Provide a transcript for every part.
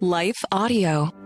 Life Audio.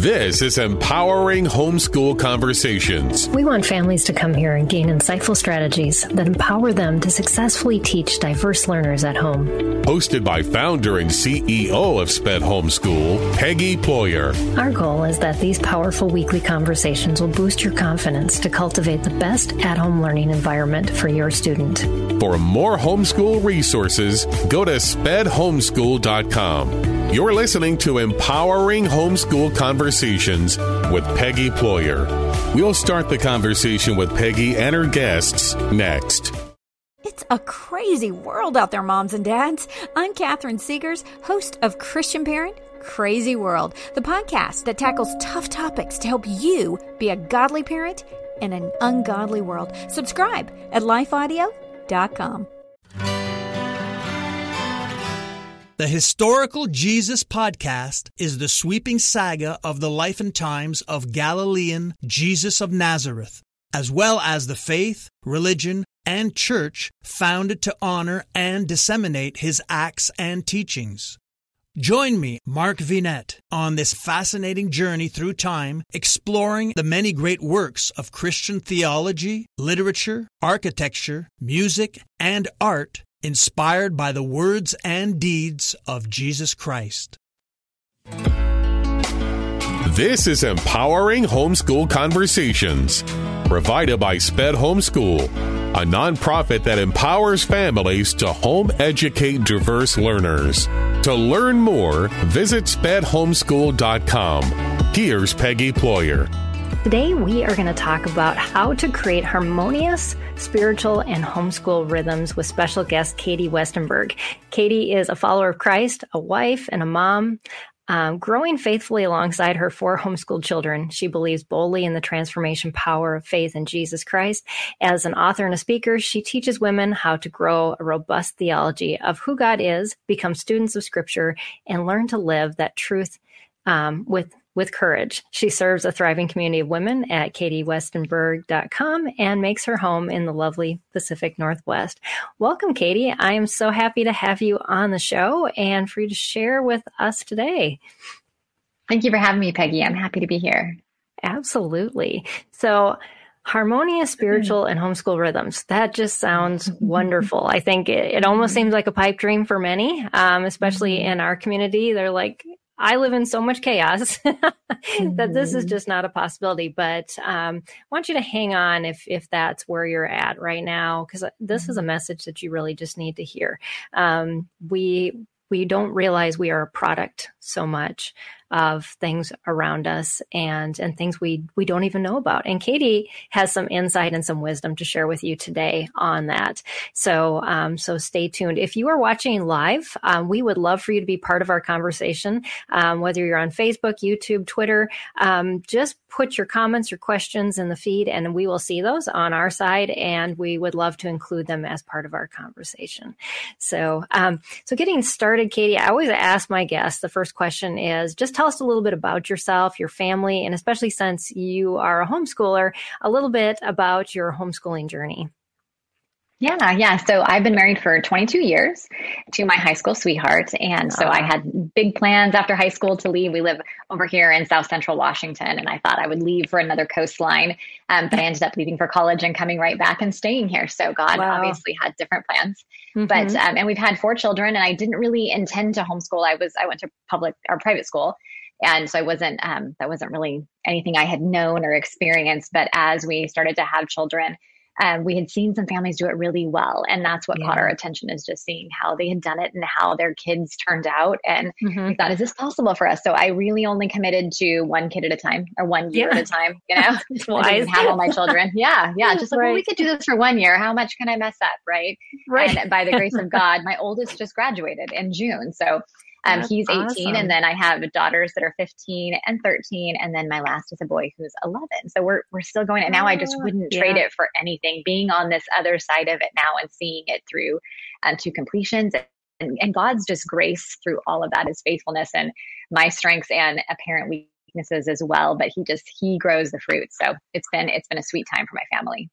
This is Empowering Homeschool Conversations. We want families to come here and gain insightful strategies that empower them to successfully teach diverse learners at home. Hosted by founder and CEO of SPED Homeschool, Peggy Ployer. Our goal is that these powerful weekly conversations will boost your confidence to cultivate the best at home learning environment for your student. For more homeschool resources, go to spedhomeschool.com. You're listening to Empowering Homeschool Conversations with Peggy Ployer. We'll start the conversation with Peggy and her guests next. It's a crazy world out there, moms and dads. I'm Catherine Segars, host of Christian Parent Crazy World, the podcast that tackles tough topics to help you be a godly parent in an ungodly world. Subscribe at lifeaudio.com. The Historical Jesus podcast is the sweeping saga of the life and times of Galilean Jesus of Nazareth, as well as the faith, religion, and church founded to honor and disseminate his acts and teachings. Join me, Mark Vinet, on this fascinating journey through time, exploring the many great works of Christian theology, literature, architecture, music, and art inspired by the words and deeds of Jesus Christ. This is Empowering Homeschool Conversations, provided by SPED Homeschool, a nonprofit that empowers families to home educate diverse learners. To learn more, visit spedhomeschool.com. Here's Peggy Ployer. Today, we are going to talk about how to create harmonious spiritual and homeschool rhythms with special guest Katie Westenberg. Katie is a follower of Christ, a wife, and a mom. Um, growing faithfully alongside her four homeschooled children, she believes boldly in the transformation power of faith in Jesus Christ. As an author and a speaker, she teaches women how to grow a robust theology of who God is, become students of Scripture, and learn to live that truth um, with with courage. She serves a thriving community of women at katiewestenberg.com and makes her home in the lovely Pacific Northwest. Welcome, Katie. I am so happy to have you on the show and for you to share with us today. Thank you for having me, Peggy. I'm happy to be here. Absolutely. So, harmonious spiritual and homeschool rhythms. That just sounds wonderful. I think it, it almost seems like a pipe dream for many, um, especially in our community. They're like, I live in so much chaos that this is just not a possibility. But um, I want you to hang on if if that's where you're at right now, because this is a message that you really just need to hear. Um, we we don't realize we are a product so much of things around us and and things we we don't even know about. And Katie has some insight and some wisdom to share with you today on that. So um, so stay tuned. If you are watching live, um, we would love for you to be part of our conversation. Um, whether you're on Facebook, YouTube, Twitter, um, just put your comments, your questions in the feed, and we will see those on our side. And we would love to include them as part of our conversation. So um, so getting started, Katie, I always ask my guests. The first question is just tell us a little bit about yourself, your family, and especially since you are a homeschooler, a little bit about your homeschooling journey. Yeah, yeah. So I've been married for 22 years to my high school sweetheart. And so I had big plans after high school to leave. We live over here in South Central Washington, and I thought I would leave for another coastline. Um, but I ended up leaving for college and coming right back and staying here. So God wow. obviously had different plans. Mm-hmm. But, um, and we've had four children, and I didn't really intend to homeschool. I was, I went to public or private school and so I wasn't um, that wasn't really anything I had known or experienced. But as we started to have children, um, we had seen some families do it really well, and that's what yeah. caught our attention is just seeing how they had done it and how their kids turned out. And mm-hmm. we thought, is this possible for us? So I really only committed to one kid at a time or one year yeah. at a time. You know, I didn't have all my children. Yeah, yeah. Just like, right. well, we could do this for one year. How much can I mess up, right? Right. And by the grace of God, my oldest just graduated in June, so um, he's 18, awesome. and then I have daughters that are 15 and 13, and then my last is a boy who's 11. So we're we're still going, and now I just oh, wouldn't yeah. trade it for anything. Being on this other side of it now and seeing it through um, to completions, and, and God's just grace through all of that is faithfulness and my strengths and apparent weaknesses as well. But He just He grows the fruit. So it's been it's been a sweet time for my family.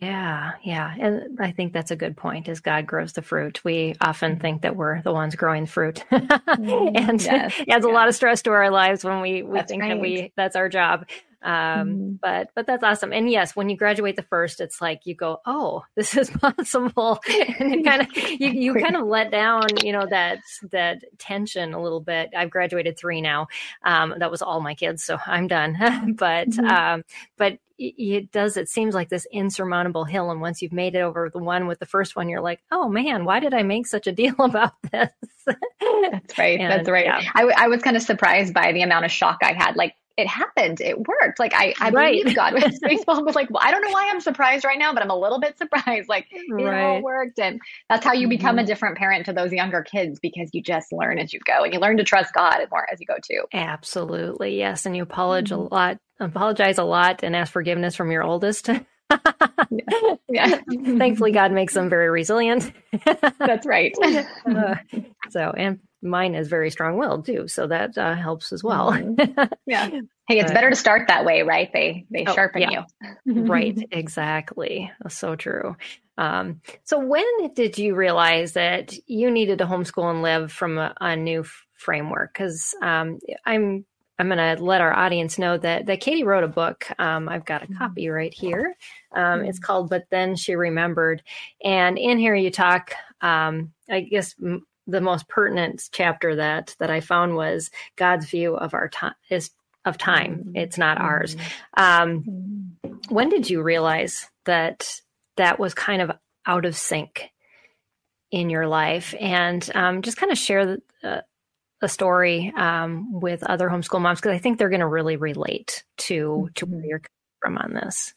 Yeah, yeah. And I think that's a good point is God grows the fruit. We often mm-hmm. think that we're the ones growing fruit. Mm-hmm. and yes, it adds yeah. a lot of stress to our lives when we, we think right. that we that's our job. Um, mm-hmm. but but that's awesome. And yes, when you graduate the first, it's like you go, oh, this is possible, and it kind of you, you kind of let down, you know, that that tension a little bit. I've graduated three now. Um, that was all my kids, so I'm done. but mm-hmm. um, but it does it seems like this insurmountable hill and once you've made it over the one with the first one you're like oh man why did i make such a deal about this that's right and, that's right yeah. I, w- I was kind of surprised by the amount of shock i had like it happened. It worked. Like I, I right. believe God was faithful. But like, well, I don't know why I'm surprised right now, but I'm a little bit surprised. Like it right. all worked, and that's how you become mm-hmm. a different parent to those younger kids because you just learn as you go, and you learn to trust God more as you go too. Absolutely, yes. And you apologize mm-hmm. a lot, apologize a lot, and ask forgiveness from your oldest. yeah. yeah. Thankfully, God makes them very resilient. That's right. uh, so, and mine is very strong willed too. So that uh, helps as well. Mm-hmm. yeah. Hey, it's better to start that way, right? They, they oh, sharpen yeah. you. right. Exactly. That's so true. Um, so when did you realize that you needed to homeschool and live from a, a new f- framework? Cause, um, I'm, I'm going to let our audience know that, that Katie wrote a book. Um, I've got a mm-hmm. copy right here. Um, it's mm-hmm. called But Then She Remembered. And in here you talk, um, I guess, m- the most pertinent chapter that that I found was God's view of our time is of time. Mm-hmm. It's not ours. Um, mm-hmm. when did you realize that that was kind of out of sync in your life? And um, just kind of share the, uh, a story um, with other homeschool moms because I think they're going to really relate to to where mm-hmm. you're from on this.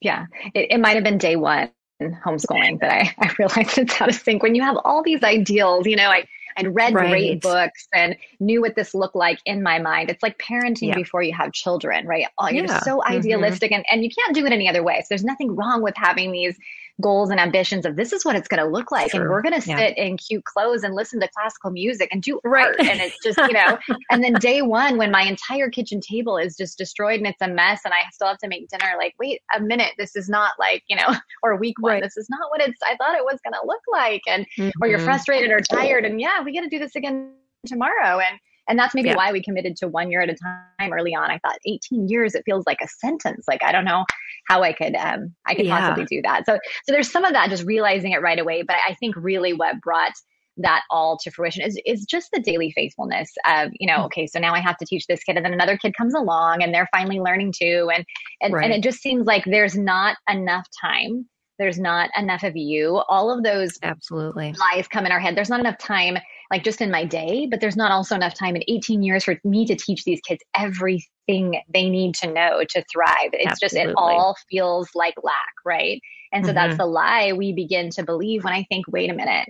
Yeah, it, it might have been day one homeschooling that I, I realized it's out of sync when you have all these ideals, you know, I, I'd read right. great books and knew what this looked like in my mind. It's like parenting yeah. before you have children, right? Oh, you're yeah. so mm-hmm. idealistic mm-hmm. and, and you can't do it any other way. So there's nothing wrong with having these goals and ambitions of this is what it's going to look like True. and we're going to yeah. sit in cute clothes and listen to classical music and do right. art and it's just you know and then day one when my entire kitchen table is just destroyed and it's a mess and i still have to make dinner like wait a minute this is not like you know or week one right. this is not what it's i thought it was going to look like and mm-hmm. or you're mm-hmm. frustrated or tired and yeah we got to do this again tomorrow and and that's maybe yeah. why we committed to one year at a time early on. I thought 18 years, it feels like a sentence. Like, I don't know how I could, um, I could yeah. possibly do that. So, so there's some of that, just realizing it right away. But I think really what brought that all to fruition is, is just the daily faithfulness of, you know, hmm. okay, so now I have to teach this kid and then another kid comes along and they're finally learning too. And, and, right. and it just seems like there's not enough time there's not enough of you all of those absolutely lies come in our head there's not enough time like just in my day, but there's not also enough time in 18 years for me to teach these kids everything they need to know to thrive. It's Absolutely. just, it all feels like lack, right? And so mm-hmm. that's the lie we begin to believe when I think, wait a minute,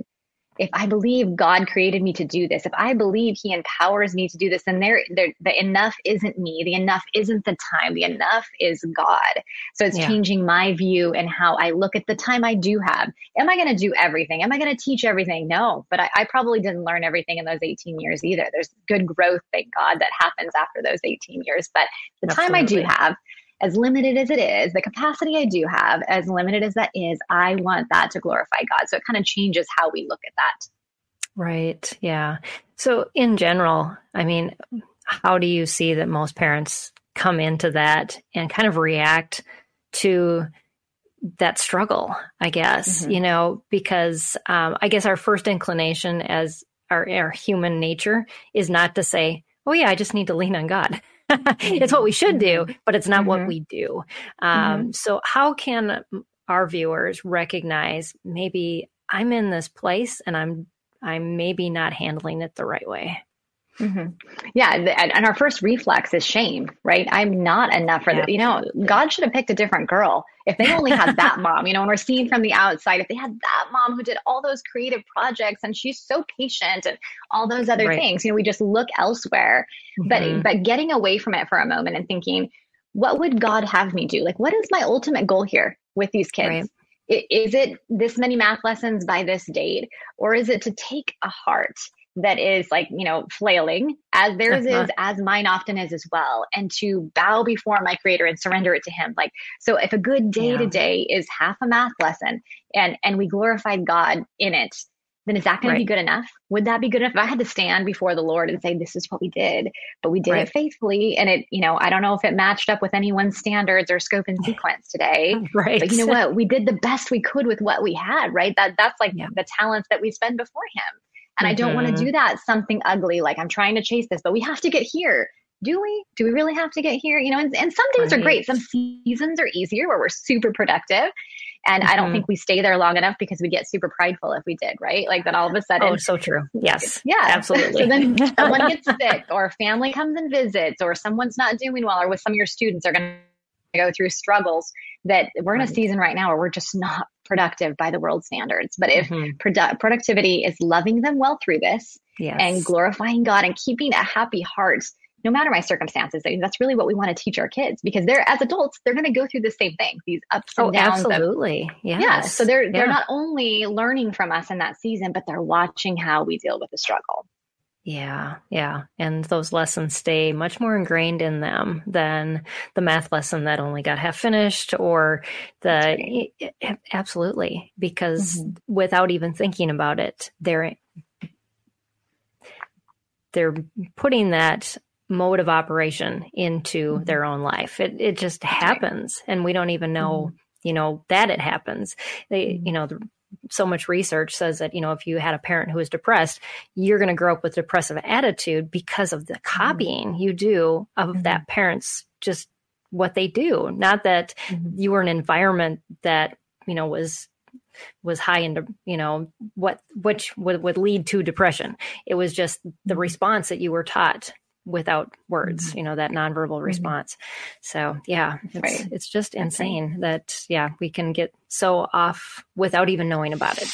if I believe God created me to do this, if I believe He empowers me to do this, then there, there, the enough isn't me. The enough isn't the time. The enough is God. So it's yeah. changing my view and how I look at the time I do have. Am I going to do everything? Am I going to teach everything? No, but I, I, probably didn't learn everything in those 18 years either. There's good growth, thank God, that happens after those 18 years. But the Absolutely. time I do have, as limited as it is, the capacity I do have, as limited as that is, I want that to glorify God. So it kind of changes how we look at that. Right. Yeah. So, in general, I mean, how do you see that most parents come into that and kind of react to that struggle? I guess, mm-hmm. you know, because um, I guess our first inclination as our, our human nature is not to say, oh, yeah, I just need to lean on God. it's what we should do, mm-hmm. but it's not mm-hmm. what we do. Um, mm-hmm. So, how can our viewers recognize maybe I'm in this place and I'm I'm maybe not handling it the right way? Mm-hmm. Yeah, and our first reflex is shame, right? I'm not enough for that. You know, God should have picked a different girl. If they only had that mom, you know, when we're seeing from the outside, if they had that mom who did all those creative projects and she's so patient and all those other right. things, you know, we just look elsewhere. Mm-hmm. But but getting away from it for a moment and thinking, what would God have me do? Like, what is my ultimate goal here with these kids? Right. Is it this many math lessons by this date, or is it to take a heart that is like, you know, flailing as theirs uh-huh. is, as mine often is as well. And to bow before my creator and surrender it to him. Like, so if a good day to day is half a math lesson and, and we glorified God in it, then is that going right. to be good enough? Would that be good enough? If I had to stand before the Lord and say, this is what we did, but we did right. it faithfully. And it, you know, I don't know if it matched up with anyone's standards or scope and sequence today. right. But you know what? We did the best we could with what we had, right? That that's like yeah. the talents that we spend before him. And mm-hmm. I don't want to mm-hmm. do that something ugly, like I'm trying to chase this, but we have to get here. Do we? Do we really have to get here? You know, and, and some days right. are great. Some seasons are easier where we're super productive. And mm-hmm. I don't mm-hmm. think we stay there long enough because we get super prideful if we did, right? Like that all of a sudden. Oh, so true. Yes. Yeah. Absolutely. so then someone gets sick or family comes and visits or someone's not doing well or with some of your students are going to go through struggles that we're in a season right now where we're just not productive by the world standards. But if mm-hmm. produ- productivity is loving them well through this yes. and glorifying God and keeping a happy heart no matter my circumstances. I mean, that's really what we want to teach our kids because they're as adults, they're going to go through the same thing, these ups and oh, downs. Absolutely. Of, yes. Yeah. So they're yeah. they're not only learning from us in that season, but they're watching how we deal with the struggle. Yeah, yeah. And those lessons stay much more ingrained in them than the math lesson that only got half finished or the absolutely because mm-hmm. without even thinking about it, they're they're putting that mode of operation into mm-hmm. their own life. It it just happens, and we don't even know, mm-hmm. you know, that it happens. They, mm-hmm. you know, the, so much research says that you know if you had a parent who is depressed, you're going to grow up with depressive attitude because of the mm-hmm. copying you do of mm-hmm. that parent's just what they do. Not that mm-hmm. you were an environment that you know was was high into you know what which would, would lead to depression it was just the response that you were taught without words mm-hmm. you know that nonverbal mm-hmm. response so yeah it's right. it's just insane that yeah we can get so off without even knowing about it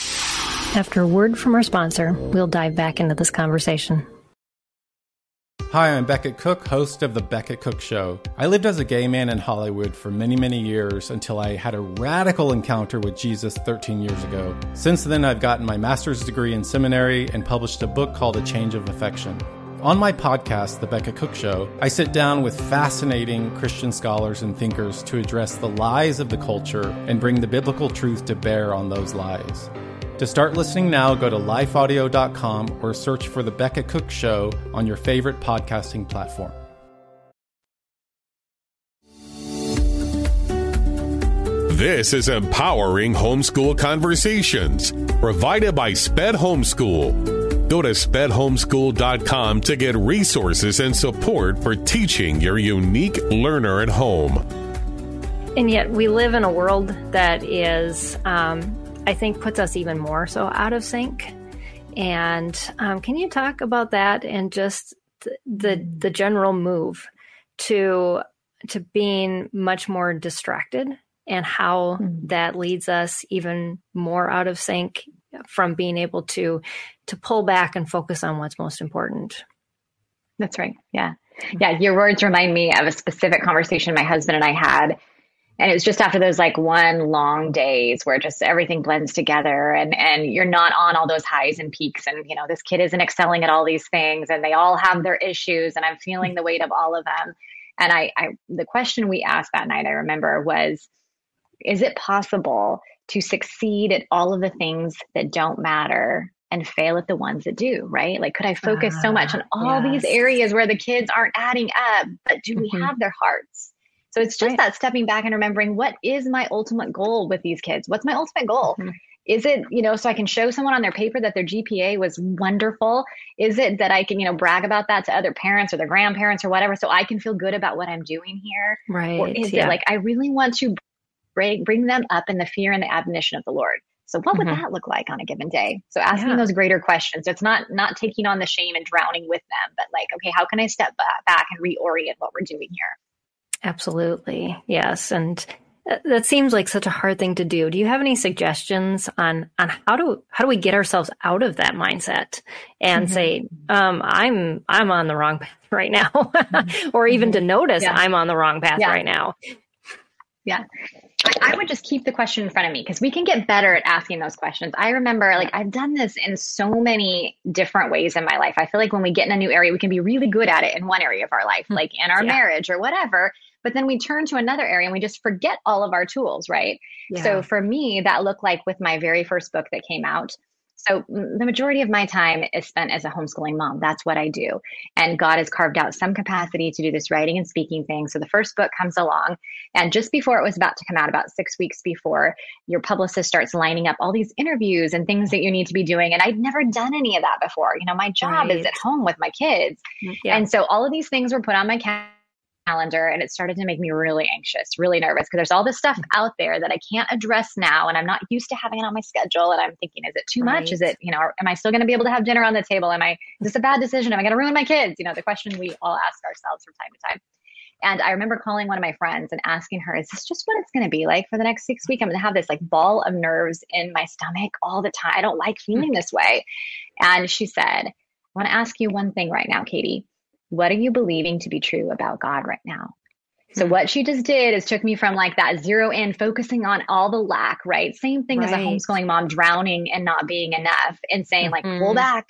after a word from our sponsor we'll dive back into this conversation Hi, I'm Becket Cook, host of The Becket Cook Show. I lived as a gay man in Hollywood for many, many years until I had a radical encounter with Jesus 13 years ago. Since then, I've gotten my master's degree in seminary and published a book called A Change of Affection. On my podcast, The Becket Cook Show, I sit down with fascinating Christian scholars and thinkers to address the lies of the culture and bring the biblical truth to bear on those lies. To start listening now, go to lifeaudio.com or search for The Becket Cook Show on your favorite podcasting platform. This is Empowering Homeschool Conversations, provided by SPED Homeschool Go to spedhomeschool.com to get resources and support for teaching your unique learner at home. And yet, we live in a world that is, um, I think, puts us even more so out of sync. And um, can you talk about that and just the the general move to to being much more distracted and how mm-hmm. that leads us even more out of sync from being able to to pull back and focus on what's most important. That's right. Yeah. Yeah. Your words remind me of a specific conversation my husband and I had. And it was just after those like one long days where just everything blends together and, and you're not on all those highs and peaks. And, you know, this kid isn't excelling at all these things and they all have their issues and I'm feeling the weight of all of them. And I, I the question we asked that night, I remember was, is it possible to succeed at all of the things that don't matter and fail at the ones that do, right? Like, could I focus so much on ah, all yes. these areas where the kids aren't adding up, but do we mm-hmm. have their hearts? So it's just right. that stepping back and remembering what is my ultimate goal with these kids? What's my ultimate goal? Mm-hmm. Is it, you know, so I can show someone on their paper that their GPA was wonderful? Is it that I can, you know, brag about that to other parents or their grandparents or whatever so I can feel good about what I'm doing here? Right. Or is yeah. it like I really want to bring, bring them up in the fear and the admonition of the Lord. So what would mm-hmm. that look like on a given day? So asking yeah. those greater questions. So it's not not taking on the shame and drowning with them, but like, okay, how can I step back and reorient what we're doing here? Absolutely. Yes. And uh, that seems like such a hard thing to do. Do you have any suggestions on on how do how do we get ourselves out of that mindset and mm-hmm. say um, I'm I'm on the wrong path right now, or even mm-hmm. to notice yeah. I'm on the wrong path yeah. right now? Yeah. I would just keep the question in front of me because we can get better at asking those questions. I remember, like, I've done this in so many different ways in my life. I feel like when we get in a new area, we can be really good at it in one area of our life, hmm. like in our yeah. marriage or whatever. But then we turn to another area and we just forget all of our tools, right? Yeah. So for me, that looked like with my very first book that came out. So the majority of my time is spent as a homeschooling mom. That's what I do. And God has carved out some capacity to do this writing and speaking thing. So the first book comes along. And just before it was about to come out, about six weeks before, your publicist starts lining up all these interviews and things that you need to be doing. And I'd never done any of that before. You know, my job right. is at home with my kids. Mm, yeah. And so all of these things were put on my calendar calendar and it started to make me really anxious, really nervous because there's all this stuff out there that I can't address now and I'm not used to having it on my schedule and I'm thinking is it too right. much? Is it, you know, am I still going to be able to have dinner on the table? Am I is this a bad decision? Am I going to ruin my kids? You know, the question we all ask ourselves from time to time. And I remember calling one of my friends and asking her, is this just what it's going to be like for the next six weeks? I'm going to have this like ball of nerves in my stomach all the time. I don't like feeling hmm. this way. And she said, I want to ask you one thing right now, Katie. What are you believing to be true about God right now? So hmm. what she just did is took me from like that zero in, focusing on all the lack, right? Same thing right. as a homeschooling mom drowning and not being enough and saying like, mm-hmm. pull back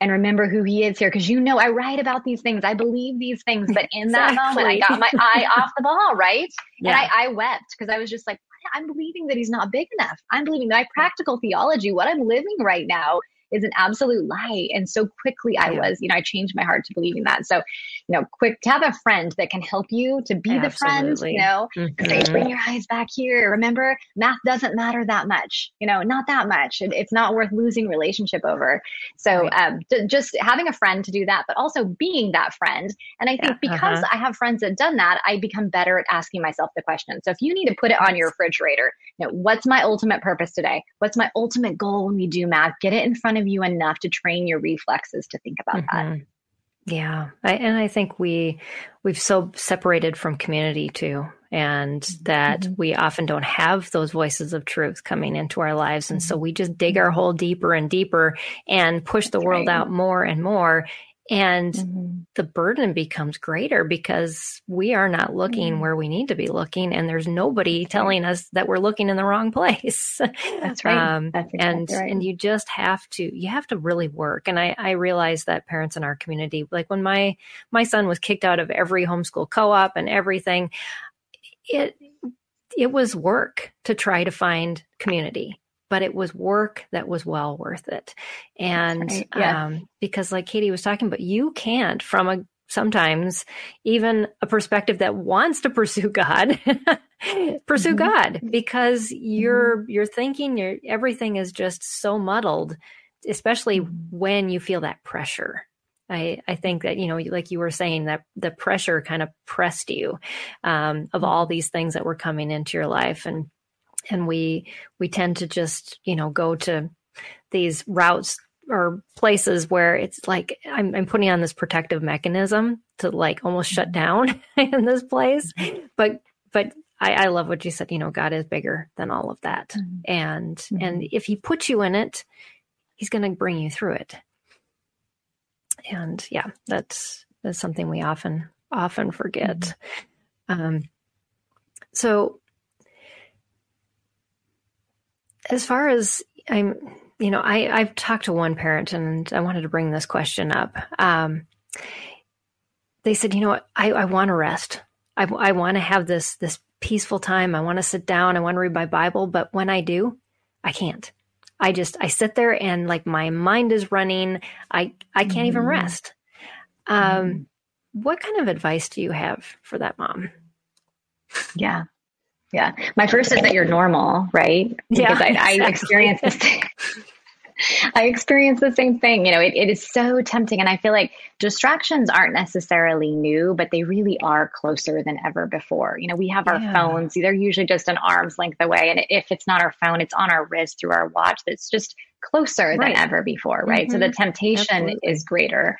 and remember who he is here. Cause you know, I write about these things. I believe these things, but in exactly. that moment I got my eye off the ball, right? Yeah. And I, I wept because I was just like, I'm believing that he's not big enough. I'm believing that my practical theology, what I'm living right now is an absolute lie. And so quickly I was, you know, I changed my heart to believing that. So, you know, quick to have a friend that can help you to be Absolutely. the friend, you know, mm-hmm. say, bring your eyes back here. Remember, math doesn't matter that much, you know, not that much. It, it's not worth losing relationship over. So right. um, just having a friend to do that, but also being that friend. And I think yeah. because uh-huh. I have friends that done that, I become better at asking myself the question. So if you need to put it on your refrigerator, you know, what's my ultimate purpose today? What's my ultimate goal when we do math? Get it in front of you enough to train your reflexes to think about mm-hmm. that. Yeah, I, and I think we we've so separated from community too, and that mm-hmm. we often don't have those voices of truth coming into our lives, and so mm-hmm. we just dig our hole deeper and deeper and push the world right. out more and more, and mm-hmm. the burden becomes greater because we are not looking mm-hmm. where we need to be looking, and there's nobody telling us that we're looking in the wrong place. That's right. Um, That's exactly and right. and you just have to you have to really work. And I I realize that parents in our community, like when my my son was kicked out of every homeschool co-op and everything, it it was work to try to find community but it was work that was well worth it. And right. yeah. um, because, like Katie was talking about, you can't, from a sometimes even a perspective that wants to pursue God, pursue mm-hmm. God because you're mm-hmm. you're thinking your everything is just so muddled, especially mm-hmm. when you feel that pressure. I, I think that, you know, like you were saying, that the pressure kind of pressed you um, of mm-hmm. all these things that were coming into your life. And and we we tend to just you know go to these routes or places where it's like I'm, I'm putting on this protective mechanism to like almost shut down in this place mm-hmm. but but I, I, love what you said you know god is bigger than all of that mm-hmm. and mm-hmm. and if he puts you in it he's going to bring you through it and yeah that's that's something we often often forget mm-hmm. um so as far as I'm, you know, I, I've talked to one parent and I wanted to bring this question up. Um, they said, you know what, I, I want to rest. I, I want to have this, this peaceful time. I want to sit down. I want to read my Bible. But when I do, I can't. I just, I sit there and like my mind is running. I, I can't mm. even mm-hmm. rest. Um, mm. What kind of advice do you have for that mom? Yeah. Yeah. My first is that you're normal, right? Because yeah, I. I experienced this. I experience the same thing. You know, it, it is so tempting. And I feel like distractions aren't necessarily new, but they really are closer than ever before. You know, we have our yeah. phones, they're usually just an arm's length away. And if it's not our phone, it's on our wrist through our watch. That's just closer right. than ever before, right? Mm-hmm. So the mm-hmm. temptation Absolutely. is greater.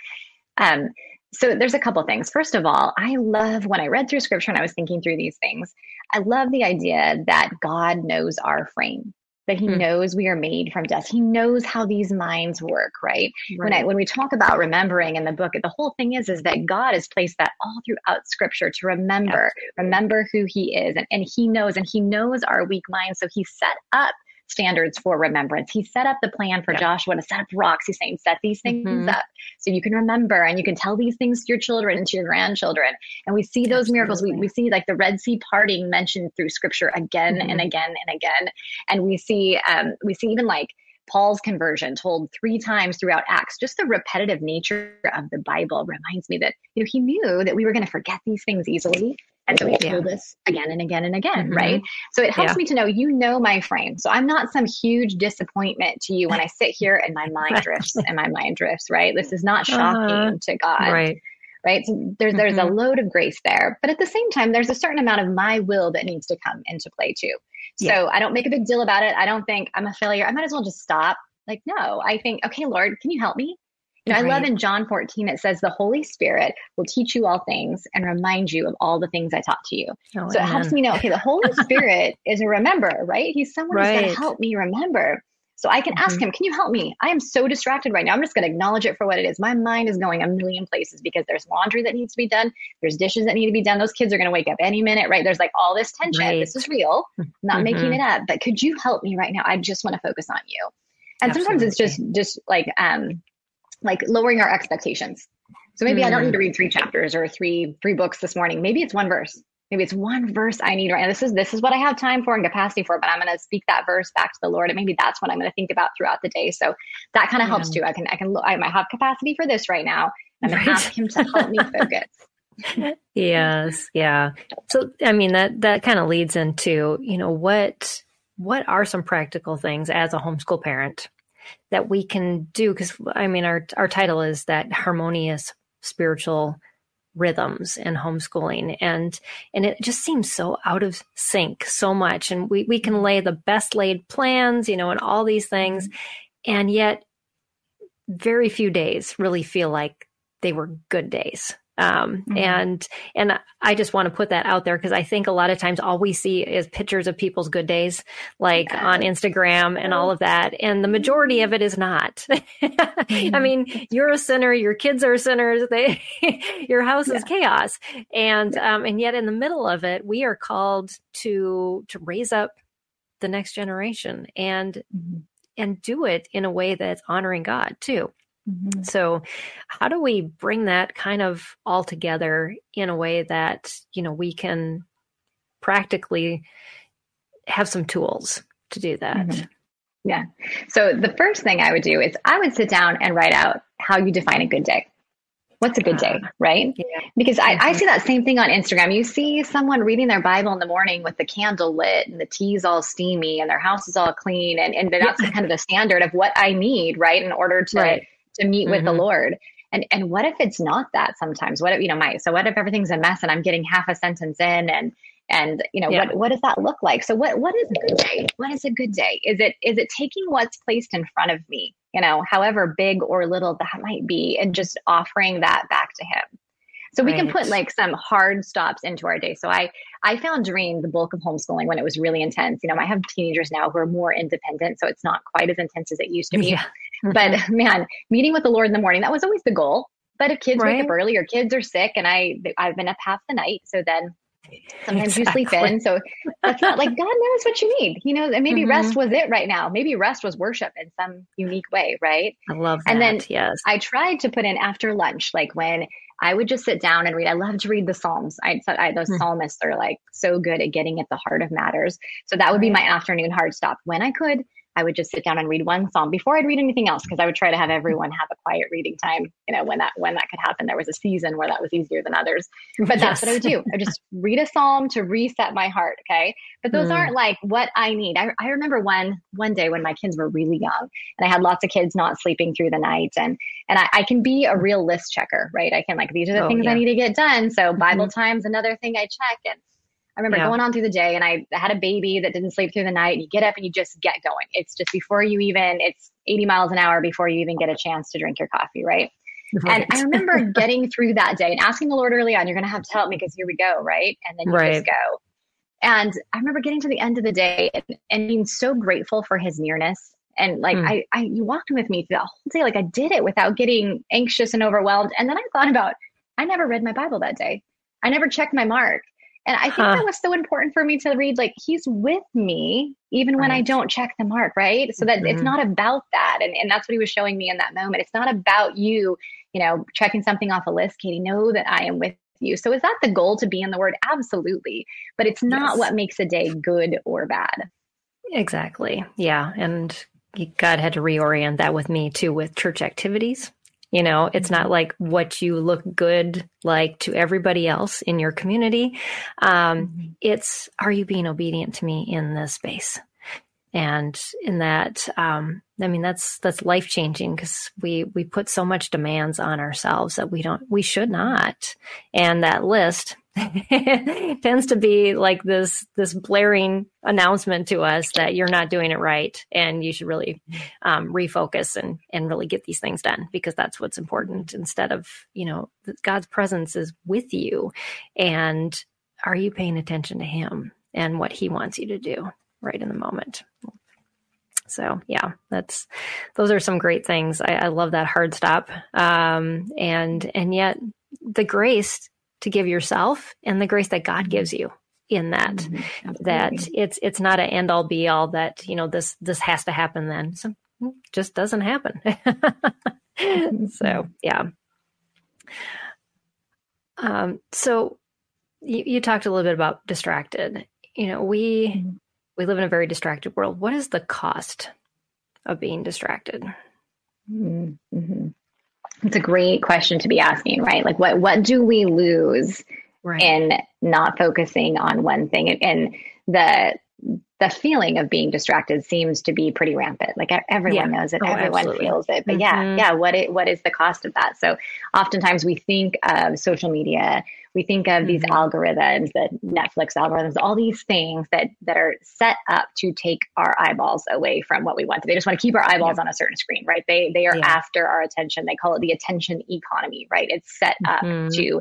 Um, so there's a couple things. First of all, I love when I read through scripture and I was thinking through these things. I love the idea that God knows our frame. that he mm. knows we are made from dust. He knows how these minds work, right? right? When I when we talk about remembering in the book, the whole thing is is that God has placed that all throughout scripture to remember, Absolutely. remember who he is. And, and he knows, and he knows our weak minds. So he set up standards for remembrance. He set up the plan for yeah. Joshua to set up rocks. He's saying, set these things mm-hmm. up so you can remember and you can tell these things to your children and to your grandchildren. And we see those Absolutely. miracles. We, we see like the Red Sea parting mentioned through scripture again mm-hmm. and again and again. And we see, um, we see even like, Paul's conversion told three times throughout Acts, just the repetitive nature of the Bible reminds me that, you know, he knew that we were going to forget these things easily. And so we yeah. told us again and again and again, mm-hmm. right? So it helps yeah. me to know you know my frame. So I'm not some huge disappointment to you when I sit here and my mind drifts and my mind drifts, right? This is not uh-huh. shocking uh-huh. to God. Right. Right. So there's there's mm-hmm. a load of grace there. But at the same time, there's a certain amount of my will that needs to come into play too. So yeah. I don't make a big deal about it. I don't think I'm a failure. I might as well just stop. Like, no, I think, okay, Lord, can you help me? You know, right. I love in John 14, it says, the Holy Spirit will teach you all things and remind you of all the things I taught to you. Oh, so amen. it helps me know, okay, the Holy Spirit is a remember, right? He's someone right. who's going to help me remember. So I can mm-hmm. ask him, can you help me? I am so distracted right now. I'm just going to acknowledge it for what it is. My mind is going a million places because there's laundry that needs to be done. There's dishes that need to be done. Those kids are going to wake up any minute, right? There's like all this tension. Right. This is real. I'm not mm-hmm. making it up, but could you help me right now? I just want to focus on you. And Absolutely. sometimes it's just, just like, um, like lowering our expectations. So maybe mm. I don't need to mm. read three chapters or three three books this morning. Maybe it's one verse. Maybe it's one verse I need right now. This is this is what I have time for and capacity for, but I'm going to speak that verse back to the Lord, and maybe that's what I'm going to think about throughout the day. So that kind of yeah. helps too. I can I can look I might have capacity for this right now. I'm going to ask Him to help me focus. yes, yeah. So I mean that that kind of leads into you know what what are some practical things as a homeschool parent that we can do because I mean our our title is that harmonious spiritual rhythms and homeschooling. And and it just seems so out of sync so much. And we we can lay the best laid plans you know and all these things. And yet very few days really feel like they were good days um, mm-hmm. and and I just want to put that out there because I think a lot of times all we see is pictures of people's good days, like yeah. on Instagram and all of that, and the majority of it is not. mm-hmm. I mean, you're a sinner, your kids are sinners, they, your house yeah. is chaos, and um, and yet in the middle of it, we are called to to raise up the next generation and mm-hmm. and do it in a way that's honoring God too. Mm-hmm. So, how do we bring that kind of all together in a way that, you know, we can practically have some tools to do that? Mm-hmm. Yeah. So, the first thing I would do is I would sit down and write out how you define a good day. What's a good day, ah, right? Yeah. Because I, I mm-hmm. see that same thing on Instagram. You see someone reading their Bible in the morning with the candle lit and the tea's all steamy and their house is all clean. And, and that's yeah. kind of the standard of what I need, right? In order to right to meet mm-hmm. with the mm-hmm. Lord. And and what if it's not that sometimes? What if, you know, my so what if everything's a mess and I'm getting half a sentence in and and you know yeah. what what does that look like so what what is a good day what is a good day is it is it taking what's placed in front of me you know however big or little that might be and just offering that back to him so we right. can put like some hard stops into our day. So I I found during the bulk of homeschooling when it was really intense. You know, I have teenagers now who are more independent, so it's not quite as intense as it used to be. Yeah. But man, meeting with the Lord in the morning, that was always the goal. But if kids right. wake up early or kids are sick and I I've been up half the night, so then sometimes exactly. you sleep in. So that's not like God knows what you need. He knows, and maybe mm-hmm. rest was it right now. Maybe rest was worship in some unique way, right? I love that. And then yes, I tried to put in after lunch, like when I would just sit down and read. I love to read the Psalms. I, I those mm-hmm. psalmists are like so good at getting at the heart of matters. So that would be my afternoon hard stop when I could. I would just sit down and read one psalm before I'd read anything else because I would try to have everyone have a quiet reading time. You know, when that when that could happen, there was a season where that was easier than others. But that's what I would do. I just read a psalm to reset my heart. Okay, but those mm. aren't like what I need. I, I remember one one day when my kids were really young and I had lots of kids not sleeping through the night, and and I, I can be a real list checker, right? I can like these are the oh, things yeah. I need to get done. So Bible mm-hmm. time's another thing I check and I remember yeah. going on through the day and I had a baby that didn't sleep through the night. And you get up and you just get going. It's just before you even, it's 80 miles an hour before you even get a chance to drink your coffee, right? right. And I remember getting through that day and asking the Lord early on, you're going to have to help me because here we go, right? And then you right. just go. And I remember getting to the end of the day and, and being so grateful for his nearness. And like mm. I, I, you walked with me through the whole day. Like I did it without getting anxious and overwhelmed. And then I thought about, I never read my Bible that day. I never checked my mark. And I think huh. that was so important for me to read, like, he's with me even right. when I don't check the mark, right? So that mm-hmm. it's not about that. And, and that's what he was showing me in that moment. It's not about you, you know, checking something off a list, Katie. Know that I am with you. So is that the goal to be in the word? Absolutely. But it's not yes. what makes a day good or bad. Exactly. Yeah. And God had to reorient that with me too with church activities. You know, it's not like what you look good like to everybody else in your community. Um, mm-hmm. It's are you being obedient to me in this space? And in that, um, I mean, that's that's life changing because we we put so much demands on ourselves that we don't we should not. And that list tends to be like this this blaring announcement to us that you're not doing it right and you should really um, refocus and and really get these things done because that's what's important instead of you know god's presence is with you and are you paying attention to him and what he wants you to do right in the moment? So yeah that's those are some great things. I, I love that hard stop. Um, and and yet the grace to give yourself and the grace that God gives you in that mm-hmm. that it's it's not an end all be all that you know this this has to happen then. So just doesn't happen. So yeah. Um so you, you talked a little bit about distracted. You know we mm-hmm. we live in a very distracted world. What is the cost of being distracted? Mm-hmm. It's a great question to be asking, right? Like what what do we lose right. in not focusing on one thing? And the the feeling of being distracted seems to be pretty rampant. Like everyone yeah. knows it, oh, everyone absolutely. feels it. But mm-hmm. yeah, yeah, what it, what is the cost of that? So oftentimes we think of social media we think of mm-hmm. these algorithms, the Netflix algorithms, all these things that that are set up to take our eyeballs away from what we want. They just want to keep our eyeballs yeah. on a certain screen, right? They they are yeah. after our attention. They call it the attention economy, right? It's set up mm-hmm. to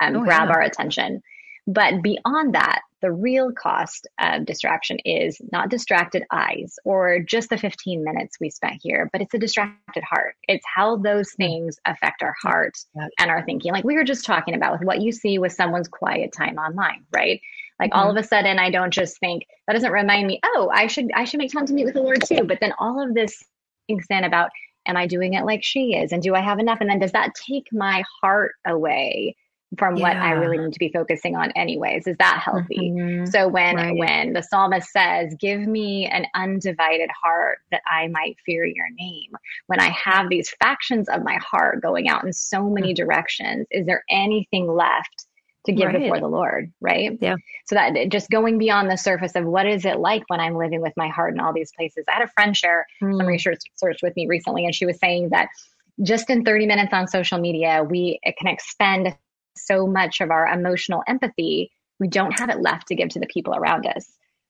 um, oh, grab yeah. our attention. But beyond that, the real cost of distraction is not distracted eyes or just the 15 minutes we spent here, but it's a distracted heart. It's how those things affect our heart and our thinking. Like we were just talking about with what you see with someone's quiet time online, right? Like mm-hmm. all of a sudden I don't just think that doesn't remind me, oh, I should I should make time to meet with the Lord too. But then all of this thinks then about am I doing it like she is? And do I have enough? And then does that take my heart away from yeah. what I really need to be focusing on anyways. Is that healthy? Mm-hmm. So when right. when the psalmist says, "Give me an undivided heart that I might fear your name." When I have these factions of my heart going out in so many mm-hmm. directions, is there anything left to give right. before the Lord, right? Yeah. So that just going beyond the surface of what is it like when I'm living with my heart in all these places. I had a friend share mm. some research with me recently, and she was saying that just in 30 minutes on social media, we can expend so much of our emotional empathy, we don't have it left to give to the people around us.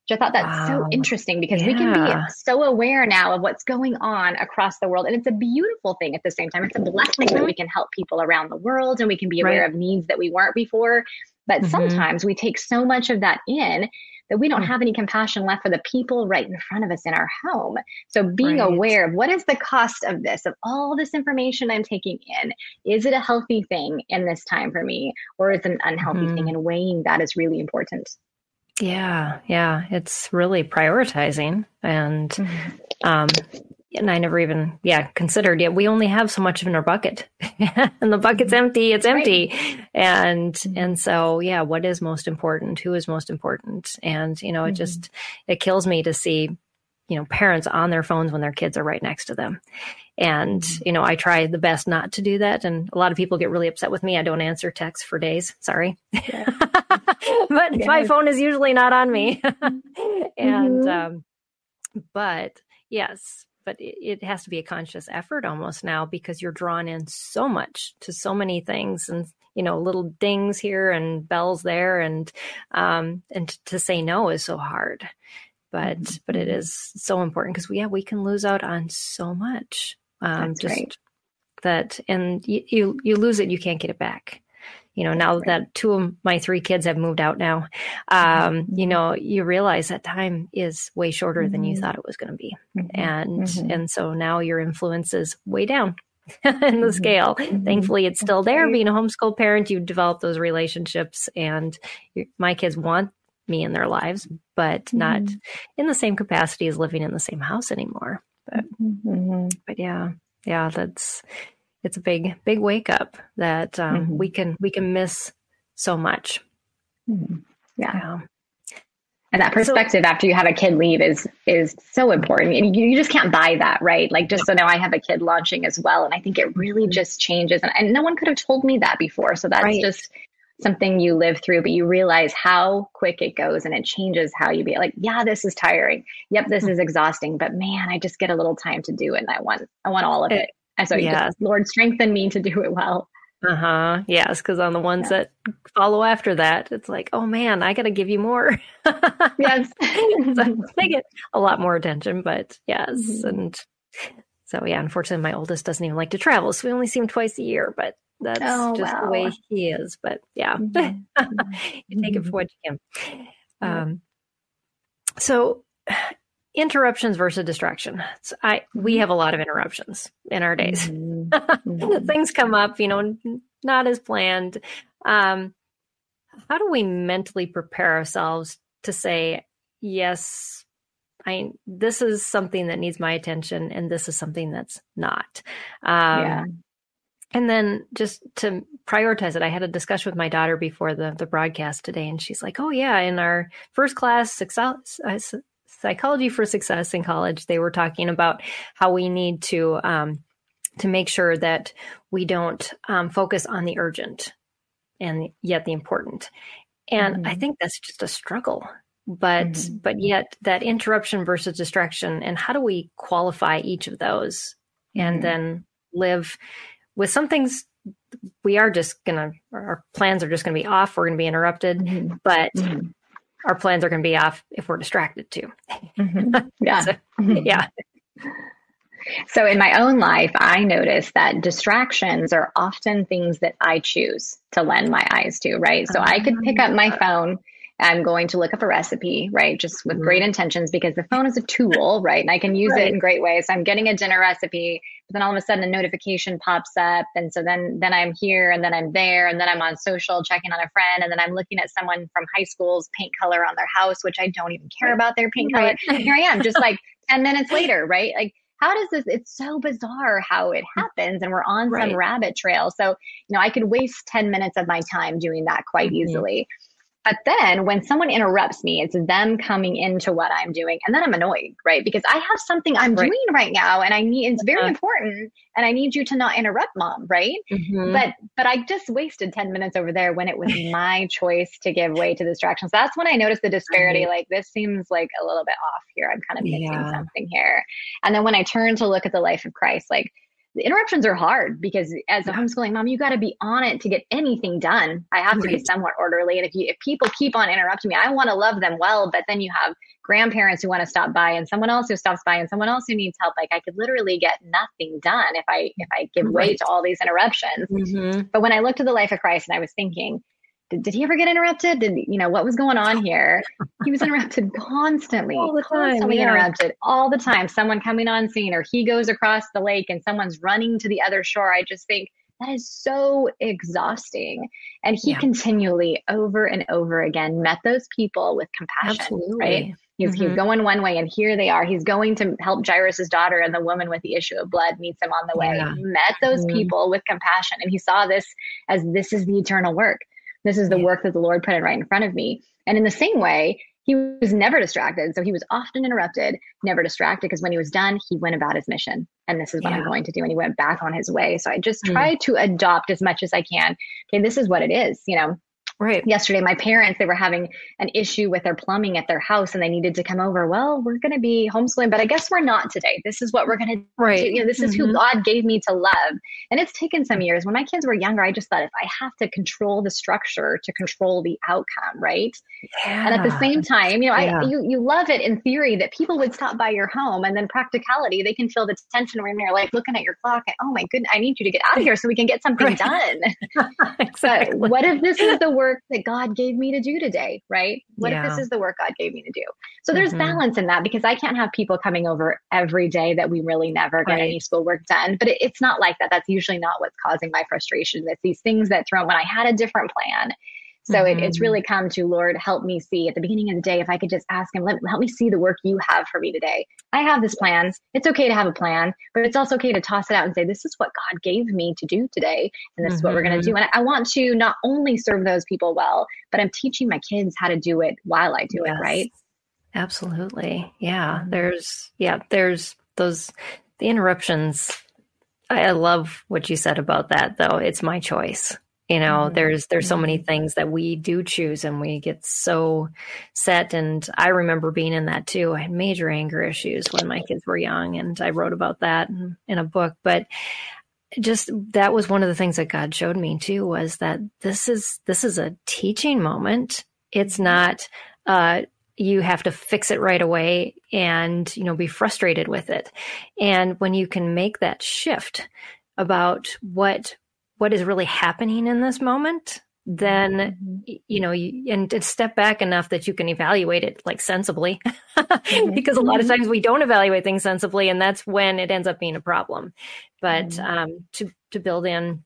Which I thought that's wow. so interesting because yeah. we can be so aware now of what's going on across the world. And it's a beautiful thing at the same time. It's a blessing that we can help people around the world and we can be aware right. of needs that we weren't before. But mm-hmm. sometimes we take so much of that in that we don't mm. have any compassion left for the people right in front of us in our home. So being right. aware of what is the cost of this, of all this information I'm taking in, is it a healthy thing in this time for me or is it an unhealthy mm-hmm. thing? And weighing that is really important. Yeah, yeah, it's really prioritizing and mm-hmm. um, and I never even, yeah, considered yet. We only have so much in our bucket and the bucket's mm-hmm. empty. It's empty. Right. And, mm-hmm. and so, yeah, what is most important? Who is most important? And, you know, it mm-hmm. just, it kills me to see, you know, parents on their phones when their kids are right next to them. And, mm-hmm. you know, I try the best not to do that. And a lot of people get really upset with me. I don't answer texts for days. Sorry. Yeah. but yeah. my phone is usually not on me. and, mm-hmm. um, but yes, but it, it, has to be a conscious effort almost now because you're drawn in so much to so many things and you know little dings here and bells there and um and to say no is so hard but mm-hmm. but it is so important because we yeah we can lose out on so much um That's just right. that and you, you you lose it you can't get it back you know, now that two of my three kids have moved out now, um, you know, you realize that time is way shorter than you thought it was going to be. And, and so now your influence is way down in the scale. Thankfully, it's still there. Being a homeschool parent, you develop those relationships, and my kids want me in their lives, but not in the same capacity as living in the same house anymore. But, but yeah, yeah, that's it's a big, big wake up that um, mm-hmm. we can we can miss so much. Mm-hmm. Yeah. yeah. And that perspective so, after you have a kid leave is is so important. And you, you just can't buy that, right? Like just so now I have a kid launching as well. And I think it really mm-hmm. just changes. And, and no one could have told me that before. So that's right. just something you live through, but you realize how quick it goes and it changes how you be like, yeah, this is tiring. Yep, this is exhausting, but man, I just get a little time to do it and I want I want all of it. And so yes. just, Lord strengthen me to do it well. Uh huh. Yes, because on the ones yeah. that follow after that, it's like, oh man, I got to give you more. yes, so they get a lot more attention. But yes, mm-hmm. and so yeah, unfortunately, my oldest doesn't even like to travel, so we only see him twice a year. But that's oh, just wow. the way he is. But yeah, mm-hmm. you take it for what you can. Um, so interruptions versus distraction. So I we mm-hmm. have a lot of interruptions in our days. Mm-hmm. Things come up, you know, not as planned. Um, how do we mentally prepare ourselves to say, yes, I this is something that needs my attention, and this is something that's not. Um, yeah. And then just to prioritize it, I had a discussion with my daughter before the, the broadcast today, and she's like, "Oh yeah, in our first class success, psychology for success in college, they were talking about how we need to um, to make sure that we don't um, focus on the urgent and yet the important. And mm-hmm. I think that's just a struggle. But mm-hmm. but yet that interruption versus distraction, and how do we qualify each of those, mm-hmm. and then live with some things we are just gonna our plans are just gonna be off. We're gonna be interrupted, mm-hmm. but mm-hmm our plans are going to be off if we're distracted too. Mm-hmm. Yeah. so, yeah. So in my own life, I notice that distractions are often things that I choose to lend my eyes to, right? So I could pick up my ah. phone I'm going to look up a recipe, right? Just with mm-hmm. great intentions because the phone is a tool, right? And I can use right. it in great ways. So I'm getting a dinner recipe, but then all of a sudden a notification pops up. And so then then I'm here and then I'm there and then I'm on social checking on a friend and then I'm looking at someone from high school's paint color on their house, which I don't even care about their paint right. color. Here I am, just like 10 minutes later, right? Like how does this it's so bizarre how it happens and we're on right. some rabbit trail so you know i could waste 10 minutes of my time doing that quite mm-hmm. easily but then when someone interrupts me, it's them coming into what I'm doing. And then I'm annoyed, right? Because I have something I'm right. doing right now and I need, it's very uh-huh. important and I need you to not interrupt mom, right? Mm-hmm. But, but I just wasted 10 minutes over there when it was my choice to give way to distractions. That's when I noticed the disparity. Like this seems like a little bit off here. I'm kind of missing yeah. something here. And then when I turn to look at the life of Christ, like the interruptions are hard because as a homeschooling mom, you got to be on it to get anything done. I have to right. be somewhat orderly. And if you, if people keep on interrupting me, I want to love them well, but then you have grandparents who want to stop by and someone else who stops by and someone else who needs help. Like I could literally get nothing done if I, if I give right. way to all these interruptions. Mm-hmm. But when I looked at the life of Christ and I was thinking, did, did he ever get interrupted? Did you know what was going on here? He was interrupted constantly, all the time, constantly yeah. interrupted all the time. Someone coming on scene, or he goes across the lake and someone's running to the other shore. I just think that is so exhausting. And he yeah. continually, over and over again, met those people with compassion. Absolutely. Right? He's, mm-hmm. he's going one way, and here they are. He's going to help Jairus's daughter, and the woman with the issue of blood meets him on the way. Yeah. He met those mm-hmm. people with compassion, and he saw this as this is the eternal work. This is the yeah. work that the Lord put in right in front of me. And in the same way, he was never distracted. So he was often interrupted, never distracted, because when he was done, he went about his mission. And this is what yeah. I'm going to do. And he went back on his way. So I just mm. try to adopt as much as I can. Okay, this is what it is. You know, Right. Yesterday, my parents, they were having an issue with their plumbing at their house and they needed to come over. Well, we're going to be homeschooling, but I guess we're not today. This is what we're going to right. do. You know, this is mm-hmm. who God gave me to love. And it's taken some years. When my kids were younger, I just thought if I have to control the structure to control the outcome, right? Yeah. And at the same time, you know, yeah. I, you, you love it in theory that people would stop by your home and then practicality, they can feel the tension when you're like looking at your clock. And, oh my goodness, I need you to get out of here so we can get something right. done. exactly. But what if this is the work that God gave me to do today, right? What yeah. if this is the work God gave me to do? So there's mm-hmm. balance in that because I can't have people coming over every day that we really never get right. any schoolwork done. But it, it's not like that. That's usually not what's causing my frustration. It's these things that throw when I had a different plan so mm-hmm. it, it's mm-hmm. really come to Lord, help me see at the beginning of the day. If I could just ask Him, let, help me see the work you have for me today. I have this plan. It's okay to have a plan, but it's also okay to toss it out and say, this is what God gave me to do today. And this mm-hmm. is what we're going to do. And I, I, want to not only serve those people well, but I'm teaching my kids how to do it while I do yes. it, right? Absolutely. Yeah. Mm-hmm. There's, yeah, there's those, the interruptions. I love what you said about that, though. It's my choice you know mm-hmm. there's there's so many mm-hmm. things that we do choose and we get so set and i remember being in that too i had major anger issues when my kids were young and i wrote about that in, in a book but just that was one of the things that god showed me too was that this is this is a teaching moment it's mm-hmm. not uh you have to fix it right away and you know be frustrated with it and when you can make that shift about what what is really happening in this moment, then mm-hmm. you know you, and step back enough that you can evaluate it like sensibly mm-hmm. because a lot of times we don't evaluate things sensibly and that's when it ends up being a problem but mm-hmm. um, to to build in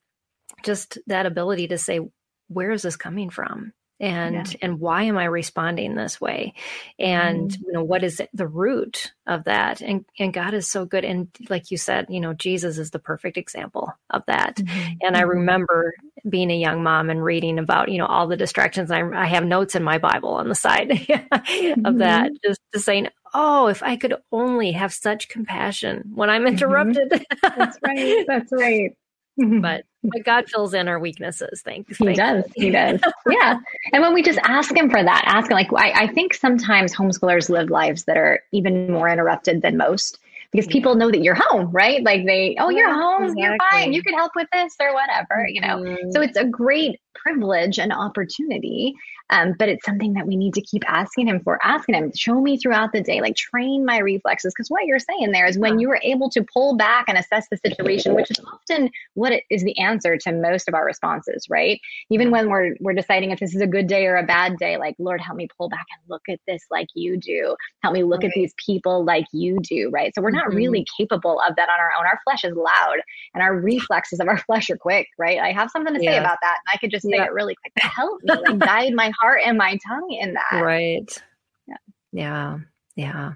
just that ability to say where is this coming from and yeah. and why am i responding this way and mm. you know what is the root of that and and god is so good and like you said you know jesus is the perfect example of that mm-hmm. and i mm-hmm. remember being a young mom and reading about you know all the distractions i, I have notes in my bible on the side mm-hmm. of that just, just saying oh if i could only have such compassion when i'm mm-hmm. interrupted that's right that's right but but God fills in our weaknesses. Thanks. He does. He does. yeah. And when we just ask him for that, ask him like I, I think sometimes homeschoolers live lives that are even more interrupted than most because people know that you're home, right? Like they, oh, you're home, exactly. you're fine, you can help with this or whatever, you know. Mm-hmm. So it's a great privilege and opportunity um, but it's something that we need to keep asking him for, asking him, show me throughout the day, like train my reflexes. Because what you're saying there is when you are able to pull back and assess the situation, which is often what it is the answer to most of our responses, right? Even when we're we're deciding if this is a good day or a bad day, like Lord, help me pull back and look at this like you do. Help me look right. at these people like you do, right? So we're not mm-hmm. really capable of that on our own. Our flesh is loud and our reflexes of our flesh are quick, right? I have something to say about that. And I could just say yeah. it really quick. Help me, like guide my heart and my tongue in that. Right. Yeah. Yeah. Yeah.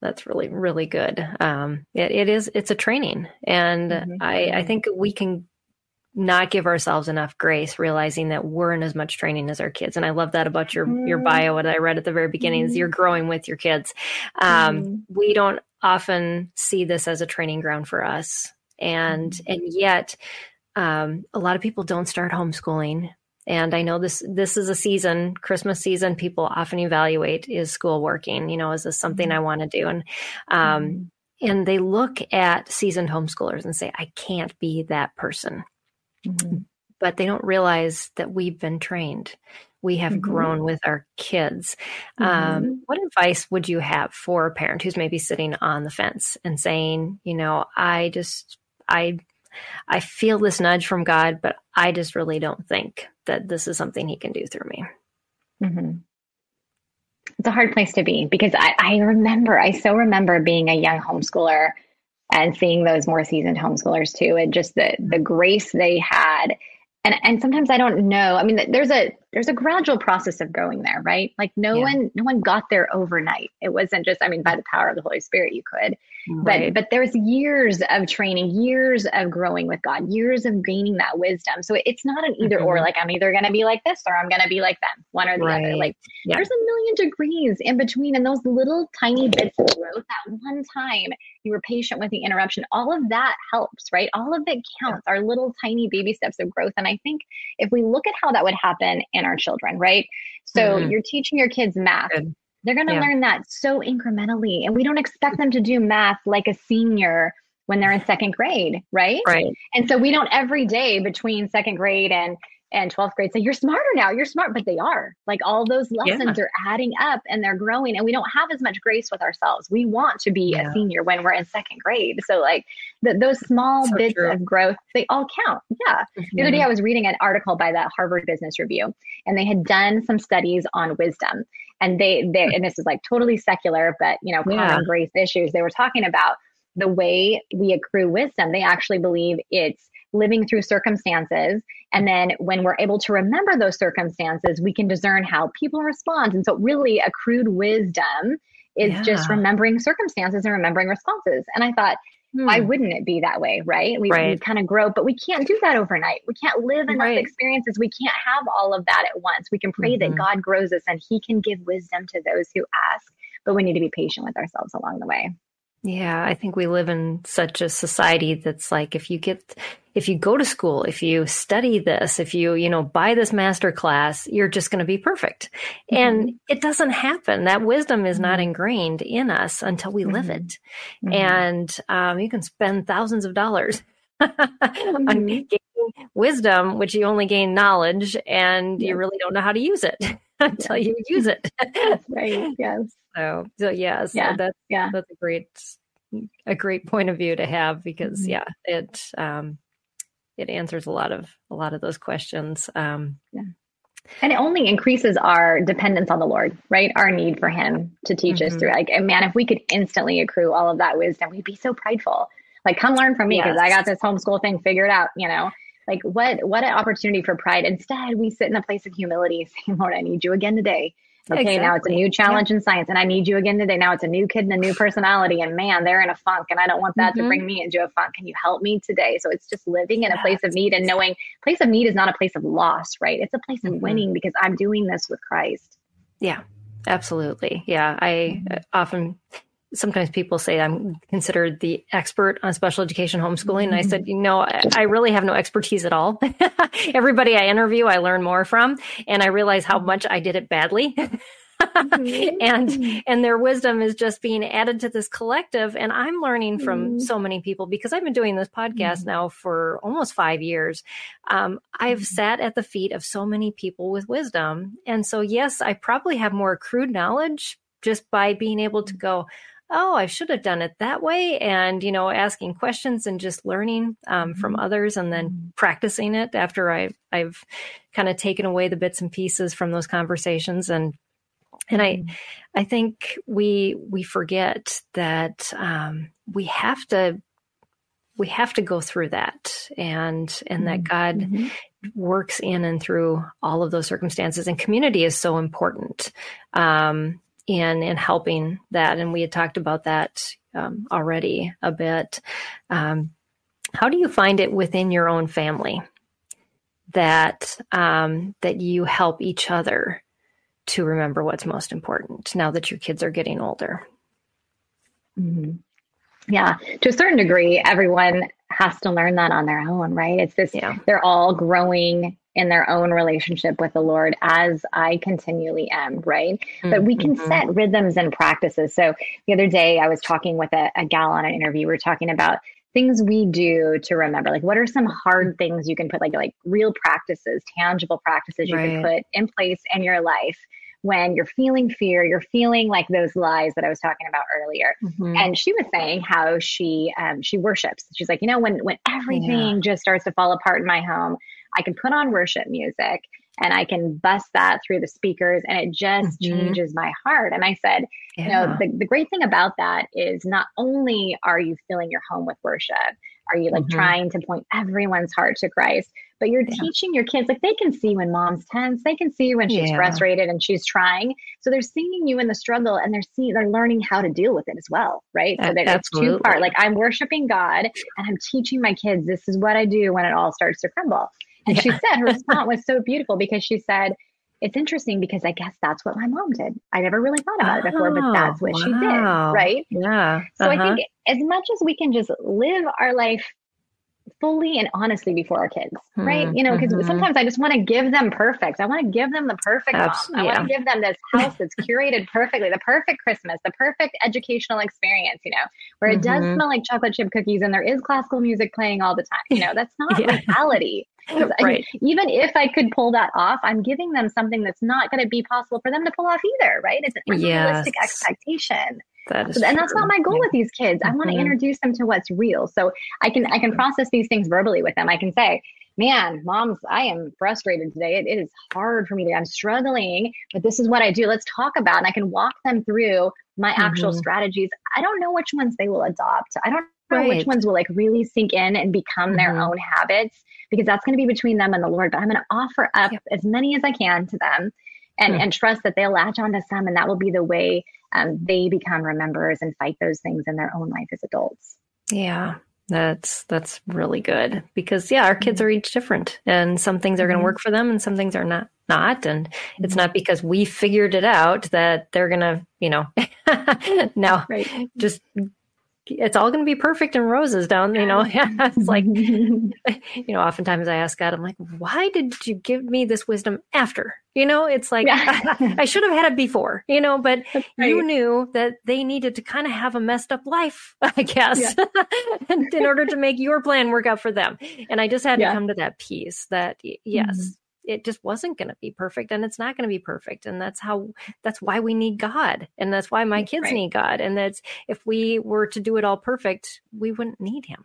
That's really, really good. Um, it, it is, it's a training. And mm-hmm. I, I think we can not give ourselves enough grace, realizing that we're in as much training as our kids. And I love that about your, mm-hmm. your bio, what I read at the very beginning is you're mm-hmm. growing with your kids. Um, mm-hmm. we don't often see this as a training ground for us. And, mm-hmm. and yet, um, a lot of people don't start homeschooling and I know this this is a season, Christmas season. People often evaluate: is school working? You know, is this something I mm-hmm. want to do? And um, mm-hmm. and they look at seasoned homeschoolers and say, I can't be that person. Mm-hmm. But they don't realize that we've been trained. We have mm-hmm. grown with our kids. Um, mm-hmm. what advice would you have for a parent who's maybe sitting on the fence and saying, you know, I just I I feel this nudge from God, but I just really don't think that this is something He can do through me. Mm-hmm. It's a hard place to be because I, I remember, I so remember being a young homeschooler and seeing those more seasoned homeschoolers too, and just the the grace they had. And and sometimes I don't know. I mean, there's a there's a gradual process of going there, right? Like no yeah. one no one got there overnight. It wasn't just. I mean, by the power of the Holy Spirit, you could. Right. but but there's years of training years of growing with god years of gaining that wisdom so it's not an either mm-hmm. or like i'm either going to be like this or i'm going to be like them one or the right. other like yeah. there's a million degrees in between and those little tiny bits of growth at one time you were patient with the interruption all of that helps right all of it counts our little tiny baby steps of growth and i think if we look at how that would happen in our children right so mm-hmm. you're teaching your kids math Good they're going to yeah. learn that so incrementally. And we don't expect them to do math like a senior when they're in second grade, right? Right. And so we don't every day between second grade and and 12th grade say you're smarter now you're smart but they are like all those lessons yeah. are adding up and they're growing and we don't have as much grace with ourselves we want to be yeah. a senior when we're in second grade so like the, those small so bits true. of growth they all count yeah mm-hmm. the other day i was reading an article by the harvard business review and they had done some studies on wisdom and they they hmm. and this is like totally secular but you know common yeah. grace issues. They were talking about the way we accrue wisdom. They actually believe it's living through circumstances. And then when we're able to remember those circumstances we can discern how people respond. And so really accrued wisdom is yeah. just remembering circumstances and remembering responses. And i thought Hmm. Why wouldn't it be that way, right? We, right. we kind of grow, but we can't do that overnight. We can't live enough right. experiences. We can't have all of that at once. We can pray mm-hmm. that God grows us and He can give wisdom to those who ask, but we need to be patient with ourselves along the way. Yeah, I think we live in such a society that's like if you get if you go to school, if you study this, if you, you know, buy this master class, you're just going to be perfect. Mm-hmm. And it doesn't happen. That wisdom is not mm-hmm. ingrained in us until we mm-hmm. live it. Mm-hmm. And um, you can spend thousands of dollars on mm-hmm. gaining wisdom, which you only gain knowledge and you really don't know how to use it until you use it. right. Yes. So, so yeah, so yeah. that's yeah. that's a great a great point of view to have because mm-hmm. yeah, it um it answers a lot of a lot of those questions. Um yeah. And it only increases our dependence on the Lord, right? Our need for Him to teach mm-hmm. us through. Like, man, if we could instantly accrue all of that wisdom, we'd be so prideful. Like, come learn from me because yes. I got this homeschool thing figured out. You know, like what what an opportunity for pride. Instead, we sit in a place of humility, saying, "Lord, I need you again today." Okay, exactly. now it's a new challenge yeah. in science, and I need you again today. Now it's a new kid and a new personality, and man, they're in a funk, and I don't want that mm-hmm. to bring me into a funk. Can you help me today? So it's just living in a place of need and knowing place of need is not a place of loss, right? It's a place of mm-hmm. winning because I'm doing this with Christ. Yeah, absolutely. Yeah, I mm-hmm. often sometimes people say I'm considered the expert on special education homeschooling. And I said, you know, I really have no expertise at all. Everybody I interview, I learn more from, and I realize how much I did it badly. mm-hmm. and and their wisdom is just being added to this collective and i'm learning from mm-hmm. so many people because i've been doing this podcast mm-hmm. now for almost five years um, i've mm-hmm. sat at the feet of so many people with wisdom and so yes i probably have more accrued knowledge just by being able to go oh, I should have done it that way. And, you know, asking questions and just learning um, from mm-hmm. others and then mm-hmm. practicing it after I, I've kind of taken away the bits and pieces from those conversations. And, and I, mm-hmm. I think we, we forget that um, we have to, we have to go through that and, and that God mm-hmm. works in and through all of those circumstances and community is so important. Um, in in helping that. And we had talked about that um, already a bit. Um, how do you find it within your own family that um, that you help each other to remember what's most important now that your kids are getting older? Mm-hmm. Yeah, to a certain degree, everyone has to learn that on their own, right? It's this, yeah. they're all growing in their own relationship with the Lord as I continually am, right? Mm-hmm. But we can mm-hmm. set rhythms and practices. So the other day I was talking with a, a gal on an interview. We are talking about things we do to remember. Like what are some hard things you can put like like real practices, tangible practices you right. can put in place in your life when you're feeling fear, you're feeling like those lies that I was talking about earlier. Mm-hmm. And she was saying how she um, she worships. She's like, you know, when when everything yeah. just starts to fall apart in my home, I can put on worship music and I can bust that through the speakers and it just mm-hmm. changes my heart. And I said, yeah. you know, the, the great thing about that is not only are you filling your home with worship, are you like mm-hmm. trying to point everyone's heart to Christ, but you're yeah. teaching your kids like they can see when mom's tense, they can see when she's yeah. frustrated and she's trying. So they're seeing you in the struggle and they're seeing they're learning how to deal with it as well, right? So that it's two part. Like I'm worshiping God and I'm teaching my kids this is what I do when it all starts to crumble. And yeah. she said her response was so beautiful because she said, it's interesting because I guess that's what my mom did. I never really thought about it before, but that's what wow. she did. Right. Yeah. So uh-huh. I think as much as we can just live our life fully and honestly before our kids, mm-hmm. right? You know, because mm-hmm. sometimes I just want to give them perfect. I want to give them the perfect Abs- mom. I want to give them this house that's curated perfectly, the perfect Christmas, the perfect educational experience, you know, where it mm-hmm. does smell like chocolate chip cookies and there is classical music playing all the time. You know, that's not yeah. reality. right. I even if I could pull that off, I'm giving them something that's not going to be possible for them to pull off either, right? It's an unrealistic yes. expectation. That is and that's not my goal yeah. with these kids. I want to mm-hmm. introduce them to what's real. So I can I can process these things verbally with them. I can say, man, moms, I am frustrated today. It, it is hard for me today. I'm struggling, but this is what I do. Let's talk about. And I can walk them through my mm-hmm. actual strategies. I don't know which ones they will adopt. I don't know right. which ones will like really sink in and become mm-hmm. their own habits because that's going to be between them and the Lord. But I'm going to offer up yep. as many as I can to them and, mm-hmm. and trust that they'll latch onto some and that will be the way um, they become rememberers and fight those things in their own life as adults. Yeah. That's that's really good because yeah, our kids are each different, and some things are going to mm-hmm. work for them, and some things are not not. And it's mm-hmm. not because we figured it out that they're going to, you know, now right. just it's all going to be perfect and roses down, you know. it's like, you know, oftentimes I ask God, I'm like, why did you give me this wisdom after? You know, it's like, yeah. I, I, should have had it before, you know, but right. you knew that they needed to kind of have a messed up life, I guess, yeah. in order to make your plan work out for them. And I just had yeah. to come to that piece that, yes, mm-hmm it just wasn't going to be perfect and it's not going to be perfect and that's how that's why we need god and that's why my kids right. need god and that's if we were to do it all perfect we wouldn't need him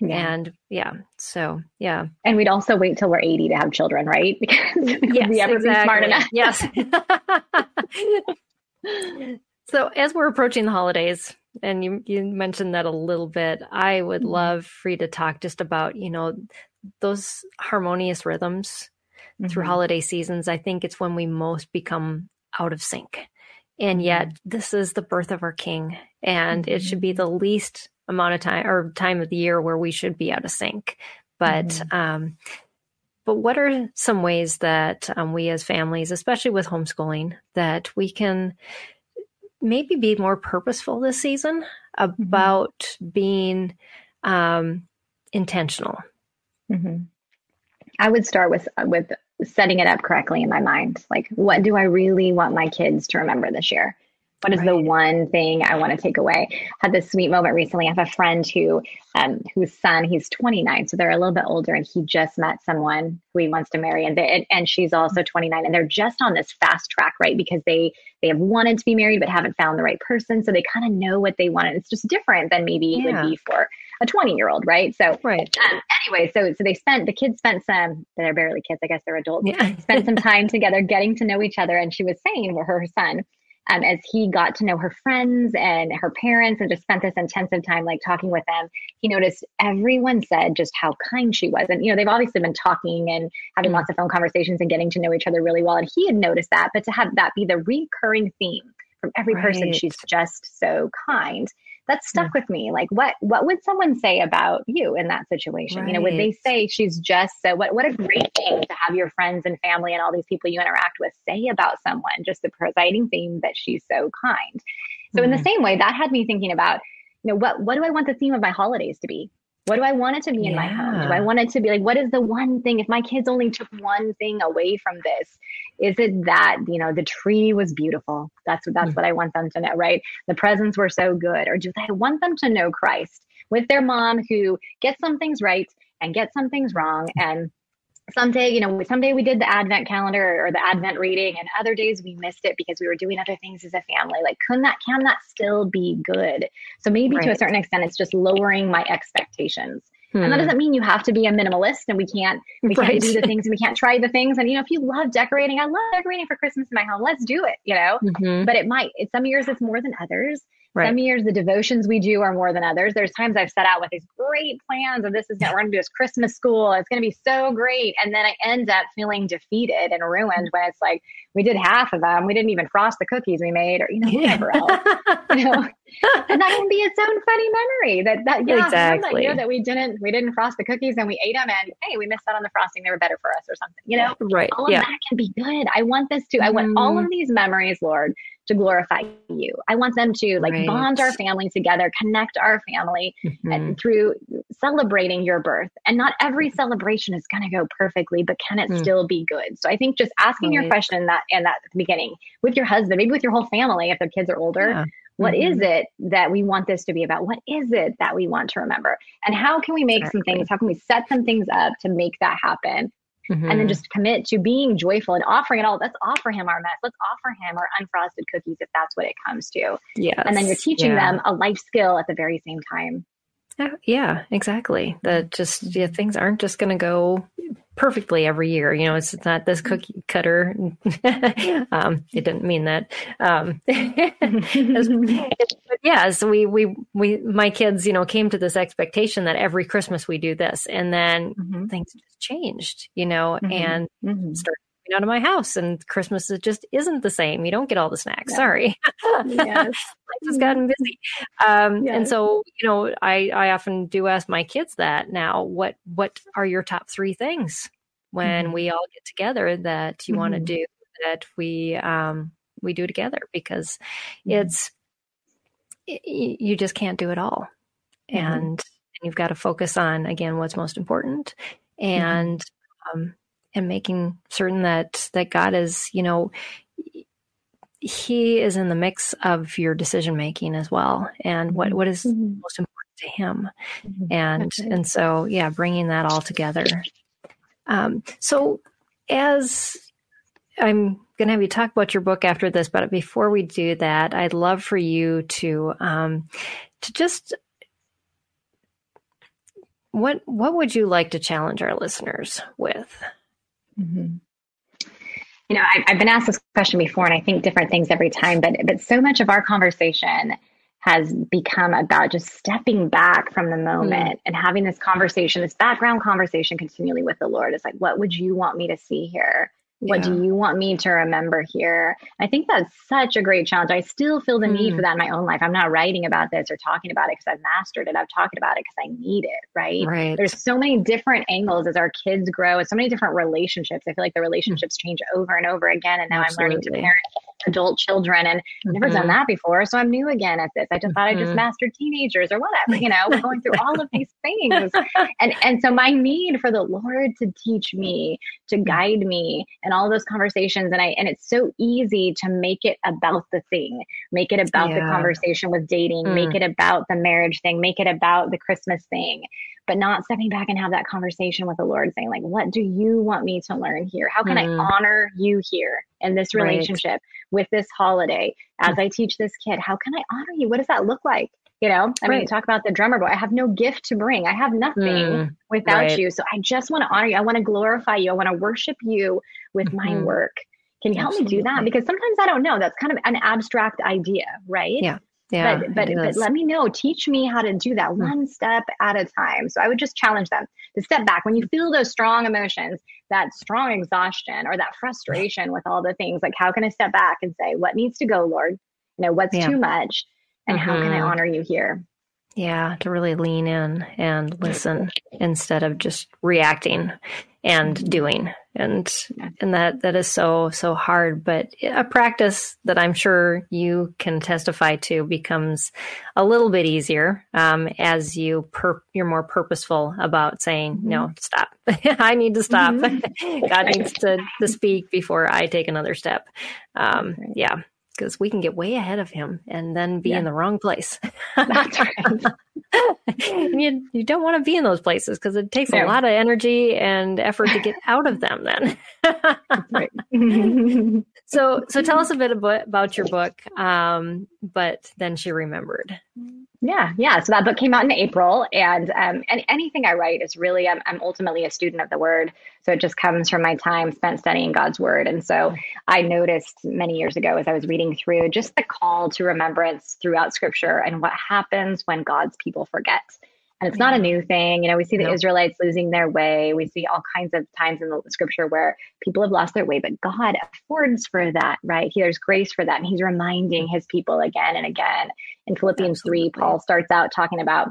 yeah. And yeah, so yeah. And we'd also wait till we're 80 to have children, right? Because yes, we ever exactly. smart enough. Yes. so as we're approaching the holidays, and you you mentioned that a little bit, I would mm-hmm. love for you to talk just about, you know, those harmonious rhythms mm-hmm. through holiday seasons, I think it's when we most become out of sync. And yet, mm-hmm. this is the birth of our King, and mm-hmm. it should be mm-hmm. the least amount of time or time of the year where we should be out of sync. But, mm-hmm. um, but what are some ways that um, we as families, especially with homeschooling, that we can maybe be more purposeful this season mm-hmm. about being um, intentional? I would start with with setting it up correctly in my mind. Like, what do I really want my kids to remember this year? What is right. the one thing I want to take away? Had this sweet moment recently. I have a friend who, um, whose son, he's 29, so they're a little bit older, and he just met someone who he wants to marry, and they, and she's also 29, and they're just on this fast track, right? Because they they have wanted to be married but haven't found the right person, so they kind of know what they want, and it's just different than maybe yeah. it would be for a 20 year old, right? So, right. Um, anyway, so so they spent the kids spent some. They're barely kids, I guess they're adults. Yeah. spent some time together, getting to know each other, and she was saying, for her son um, as he got to know her friends and her parents and just spent this intensive time like talking with them, he noticed everyone said just how kind she was. And, you know, they've obviously been talking and having mm. lots of phone conversations and getting to know each other really well. And he had noticed that, but to have that be the recurring theme from every right. person, she's just so kind that stuck with me like what what would someone say about you in that situation right. you know would they say she's just so what what a great thing to have your friends and family and all these people you interact with say about someone just the presiding theme that she's so kind so mm-hmm. in the mm-hmm. same way that had me thinking about you know what what do i want the theme of my holidays to be what do I want it to be in my home? Do I want it to be like, what is the one thing? If my kids only took one thing away from this, is it that, you know, the tree was beautiful? That's, what that's mm. what I want them to know, right? The presents were so good. Or do I want them to know Christ with their mom who gets some things right and gets some things wrong and someday, you know, someday we did the Advent calendar or the Advent reading, and other days we missed it because we were doing other things as a family. Like, can that can that still be good? So maybe right. to a certain extent, it's just lowering my expectations. Hmm. And that hmm. doesn't mean you have to be a minimalist and we can't we right. can't do the things and we can't try the things. And you know, if you love decorating, I love decorating for Christmas in my home. Let's do it, you know. Mm-hmm. But it might it's some years it's more than others. Right. Some years the devotions we do are more than others. There's times I've set out with these great plans of this is we're going to do this Christmas school. It's going to be so great, and then I end up feeling defeated and ruined when it's like we did half of them. We didn't even frost the cookies we made, or you know whatever else. You know, and that can be its own funny memory. That that yeah, exactly. That year that we didn't we didn't frost the cookies and we ate them, and hey, we missed out on the frosting. They were better for us, or something. You know, right? All of yeah. that can be good. I want this to. I want all Mm. of these memories, Lord, to glorify you. I want them to like Right. bond our family together, connect our family Mhm. and through celebrating your birth. And not every celebration is going to go perfectly, but can it Mm. still be good? So I think just asking your Right. question that and that at the beginning with your husband, maybe with your whole family if the kids are older. Yeah. What is Mhm. it that we want this to be about? What is it that we want to remember? And how can we make some things, how can we set some things up to make that happen? And then Mhm. just commit to being joyful and offering it all. Let's offer him our mess. Let's offer him our unfrosted cookies if that's what it comes to. yes. And then you're teaching yeah. them a life skill at the very same time. Yeah, Yeah, exactly. That just yeah, things aren't just going to go perfectly every year. You know, it's not this cookie cutter. um, it didn't mean that. Um, but yeah, so we we we my kids, you know, came to this expectation that every Christmas we do this, and then Mhm. things just changed. You know, Mhm. and Mhm. started coming out of my house, and Christmas it just isn't the same. You don't get all the snacks. Yeah. Sorry. Yes. life has gotten busy. Um, And so, you know, I, I often do ask my kids that now, what, what are your top three things when Mhm. we all get together that you want to do that we, um, we do together because Mhm. it's, y- you just can't do it all. Mhm. And, and you've got to focus on, again, what's most important and, um, and making certain that, that God is, you know, he is in the mix of your decision making as well and what what is Mhm. most important to him Mhm. and and so yeah bringing that all together um, so as i'm going to have you talk about your book after this but before we do that i'd love for you to um, to just what what would you like to challenge our listeners with Mhm. You know, I, I've been asked this question before, and I think different things every time. But but so much of our conversation has become about just stepping back from the moment and having this conversation, this background conversation, continually with the Lord. It's like, what would you want me to see here? What Yeah. do you want me to remember here? I think that's such a great challenge. I still feel the need Mm. for that in my own life. I'm not writing about this or talking about it because I've mastered it. I've talked about it because I need it, right? right there's so many different angles as our kids grow and so many different relationships i feel like the relationships change over and over again and now i'm learning to parent adult children and I've never done Mhm. that before so i'm new again at this. I just thought i just mastered teenagers or whatever you know we're going through all of these things. And and so my need for the lord to teach me to guide me and all those conversations and i and it's so easy to make it about the thing make it about the conversation with dating Mm. make it about the marriage thing make it about the christmas thing but not stepping back and have that conversation with the lord saying like what do you want me to learn here? How can Mhm. i honor you here in this Right. relationship with this holiday? As i teach this kid how can i honor you? What does that look like? You know i mean talk about the drummer boy. I have no gift to bring. I have nothing Mm, without right. you. So i just want to honor you. I want to glorify you. I want to worship you with my Mhm. work. Can you help me do that? Because sometimes i don't know. That's kind of an abstract idea right? Yeah. Yeah but but, but let me know. Teach me how to do that one step at a time. So i would just challenge them to step back. When you feel those strong emotions that strong exhaustion or that frustration with all the things like how can i step back and say what needs to go lord? You know what's Yeah. too much? And how can i Mhm. honor you here? Yeah, to really lean in and listen instead of just reacting and doing. And and that that is so so hard, but a practice that I'm sure you can testify to becomes a little bit easier um, as you per, you're more purposeful about saying no, stop. I need to stop. God needs to to speak before I take another step. Um. Yeah, because we can get way ahead of Him and then be Yeah. in the wrong place. that's right. You, you don't want to be in those places because it takes a lot of energy and effort to get out of them then. So so tell us a bit about, about your book. Um, but then she remembered Yeah, yeah. So that book came out in April, and um, and anything I write is really I'm, I'm ultimately a student of the Word, so it just comes from my time spent studying God's Word. And so I noticed many years ago as I was reading through just the call to remembrance throughout Scripture and what happens when God's people forget. And it's not a new thing. You know, we see the nope. Israelites losing their way. We see all kinds of times in the scripture where people have lost their way, but God affords for that, right? He, there's grace for that. And he's reminding his people again and again. In Philippians Absolutely. 3, Paul starts out talking about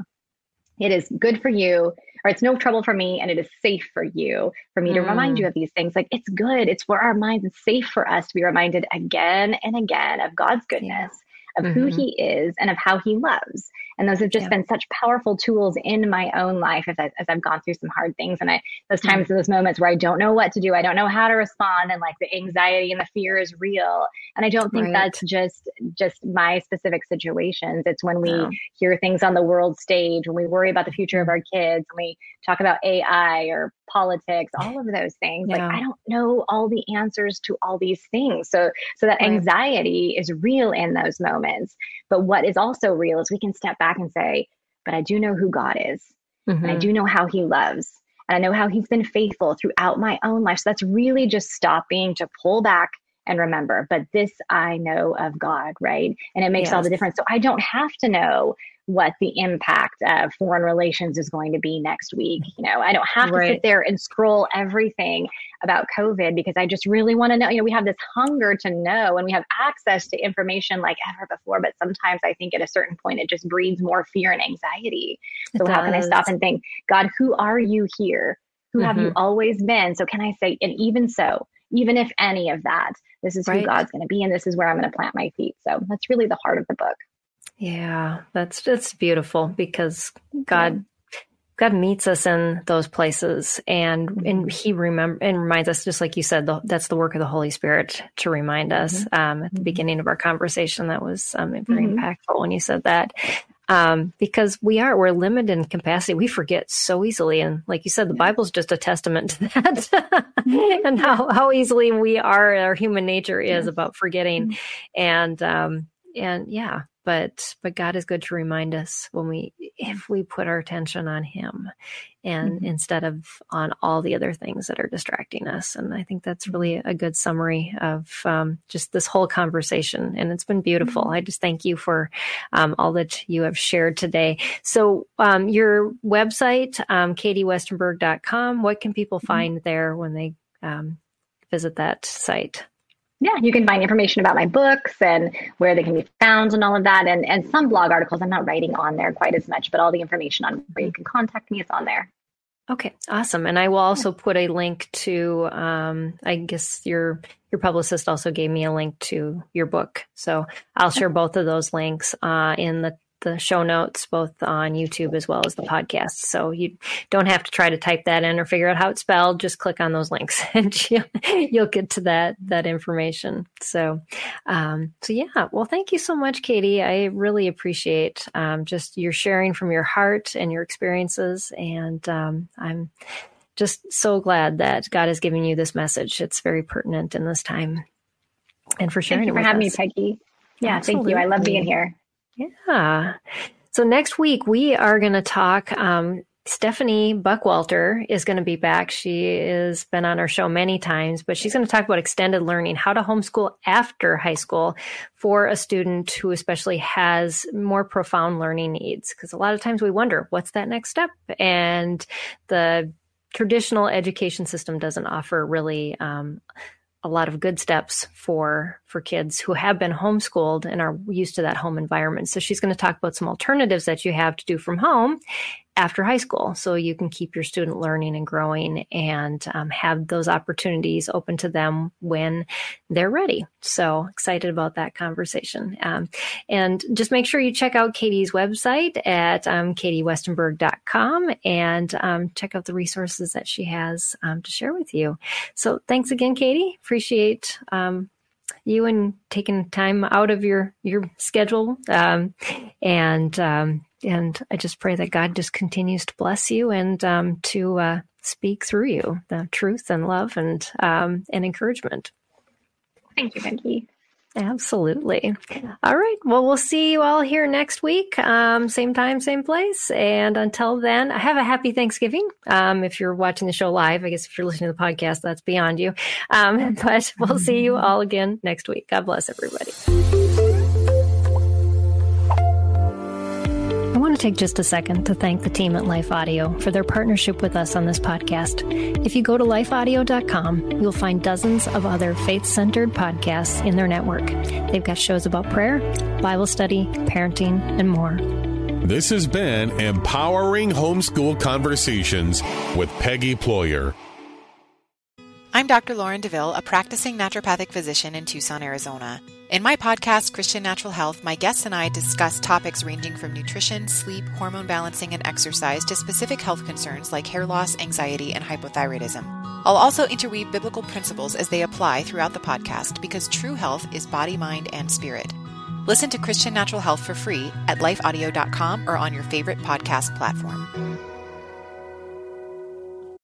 it is good for you, or it's no trouble for me, and it is safe for you, for me mm. to remind you mm. of these things. Like it's good, it's for our minds, it's safe for us to be reminded again and again of God's goodness. Yeah of mm-hmm. who he is and of how he loves. And those have just yeah. been such powerful tools in my own life as, I, as I've gone through some hard things. And I, those times, mm-hmm. those moments where I don't know what to do, I don't know how to respond, and like the anxiety and the fear is real. And I don't think right. that's just just my specific situations. It's when we no. hear things on the world stage, when we worry about the future of mm-hmm. our kids, when we talk about AI or politics, all of those things. Yeah. Like I don't know all the answers to all these things. So so that right. anxiety is real in those moments. But what is also real is we can step back and say, but I do know who God is. Mm-hmm. And I mm-hmm. do know how he loves. And I know how he's been faithful throughout my own life. So that's really just stopping to pull back and remember, but this I know of God, right? And it makes yes. all the difference. So I don't have to know what the impact of foreign relations is going to be next week. You know, I don't have right. to sit there and scroll everything about COVID because I just really want to know. You know, we have this hunger to know and we have access to information like ever before, but sometimes I think at a certain point it just breeds more fear and anxiety. So, how can I stop and think, God, who are you here? Who mm-hmm. have you mm-hmm. always been? So, can I say, and even so, even if any of that, this is right. who God's going to be and this is where I'm going to plant my feet. So, that's really the heart of the book. Yeah, that's that's beautiful because God. God meets us in those places and mm-hmm. and he remember and reminds us just like you said the, that's the work of the Holy Spirit to remind us mm-hmm. um, at the mm-hmm. beginning of our conversation that was um, very mm-hmm. impactful when you said that um, because we are we're limited in capacity. We forget so easily. And like you said the bible's just a testament to that. And how, how easily we are our human nature is about forgetting. Mm-hmm. and um, and yeah but but God is good to remind us when we if we put our attention on him and mm-hmm. instead of on all the other things that are distracting us and I think that's really a good summary of um, just this whole conversation and it's been beautiful mm-hmm. I just thank you for um, all that you have shared today so um, your website um, katiewestenberg.com what can people mm-hmm. find mm-hmm. there when they um, visit that site yeah, you can find information about my books and where they can be found and all of that. And, and some blog articles I'm not writing on there quite as much, but all the information on where you can contact me is on there. Okay, awesome. And I will also put a link to, um, I guess your your publicist also gave me a link to your book, so I'll share both of those links uh, in the the show notes both on YouTube as well as the podcast. So you don't have to try to type that in or figure out how it's spelled. Just click on those links and you'll, get to that that information. So, um, so yeah. Well, thank you so much, Katie. I really appreciate um, just your sharing from your heart and your experiences, and um, I'm just so glad that God has given you this message. It's very pertinent in this time. And for sharing thank you for having us. me, Peggy. Yeah, Absolutely. thank you. I love being here. Yeah. So next week we are going to talk. Um, Stephanie Buckwalter is going to be back. She has been on our show many times, but she's going to talk about extended learning, how to homeschool after high school for a student who especially has more profound learning needs. Because a lot of times we wonder, what's that next step? And the traditional education system doesn't offer really um, a lot of good steps for for kids who have been homeschooled and are used to that home environment. So she's going to talk about some alternatives that you have to do from home after high school so you can keep your student learning and growing and um, have those opportunities open to them when they're ready. So excited about that conversation. Um, and just make sure you check out katie's website at um, katiewestenberg.com and um, check out the resources that she has um, to share with you. So thanks again katie. Appreciate um, you and taking time out of your your schedule um, and and I just pray that God just continues to bless you and um, to uh, speak through you the truth and love and um, and encouragement. Thank you, Peggy. Absolutely. All right. Well, we'll see you all here next week. Um, same time, same place. And until then, I have a happy Thanksgiving. Um, if you're watching the show live, I guess if you're listening to the podcast, that's beyond you. Um, but we'll see you all again next week. God bless everybody. To take just a second to thank the team at Life Audio for their partnership with us on this podcast. If you go to lifeaudio.com, you'll find dozens of other faith centered podcasts in their network. They've got shows about prayer, Bible study, parenting, and more. This has been Empowering Homeschool Conversations with Peggy Ployer. I'm Dr. Lauren DeVille, a practicing naturopathic physician in Tucson, Arizona. In my podcast, Christian Natural Health, my guests and I discuss topics ranging from nutrition, sleep, hormone balancing, and exercise to specific health concerns like hair loss, anxiety, and hypothyroidism. I'll also interweave biblical principles as they apply throughout the podcast because true health is body, mind, and spirit. Listen to Christian Natural Health for free at lifeaudio.com or on your favorite podcast platform.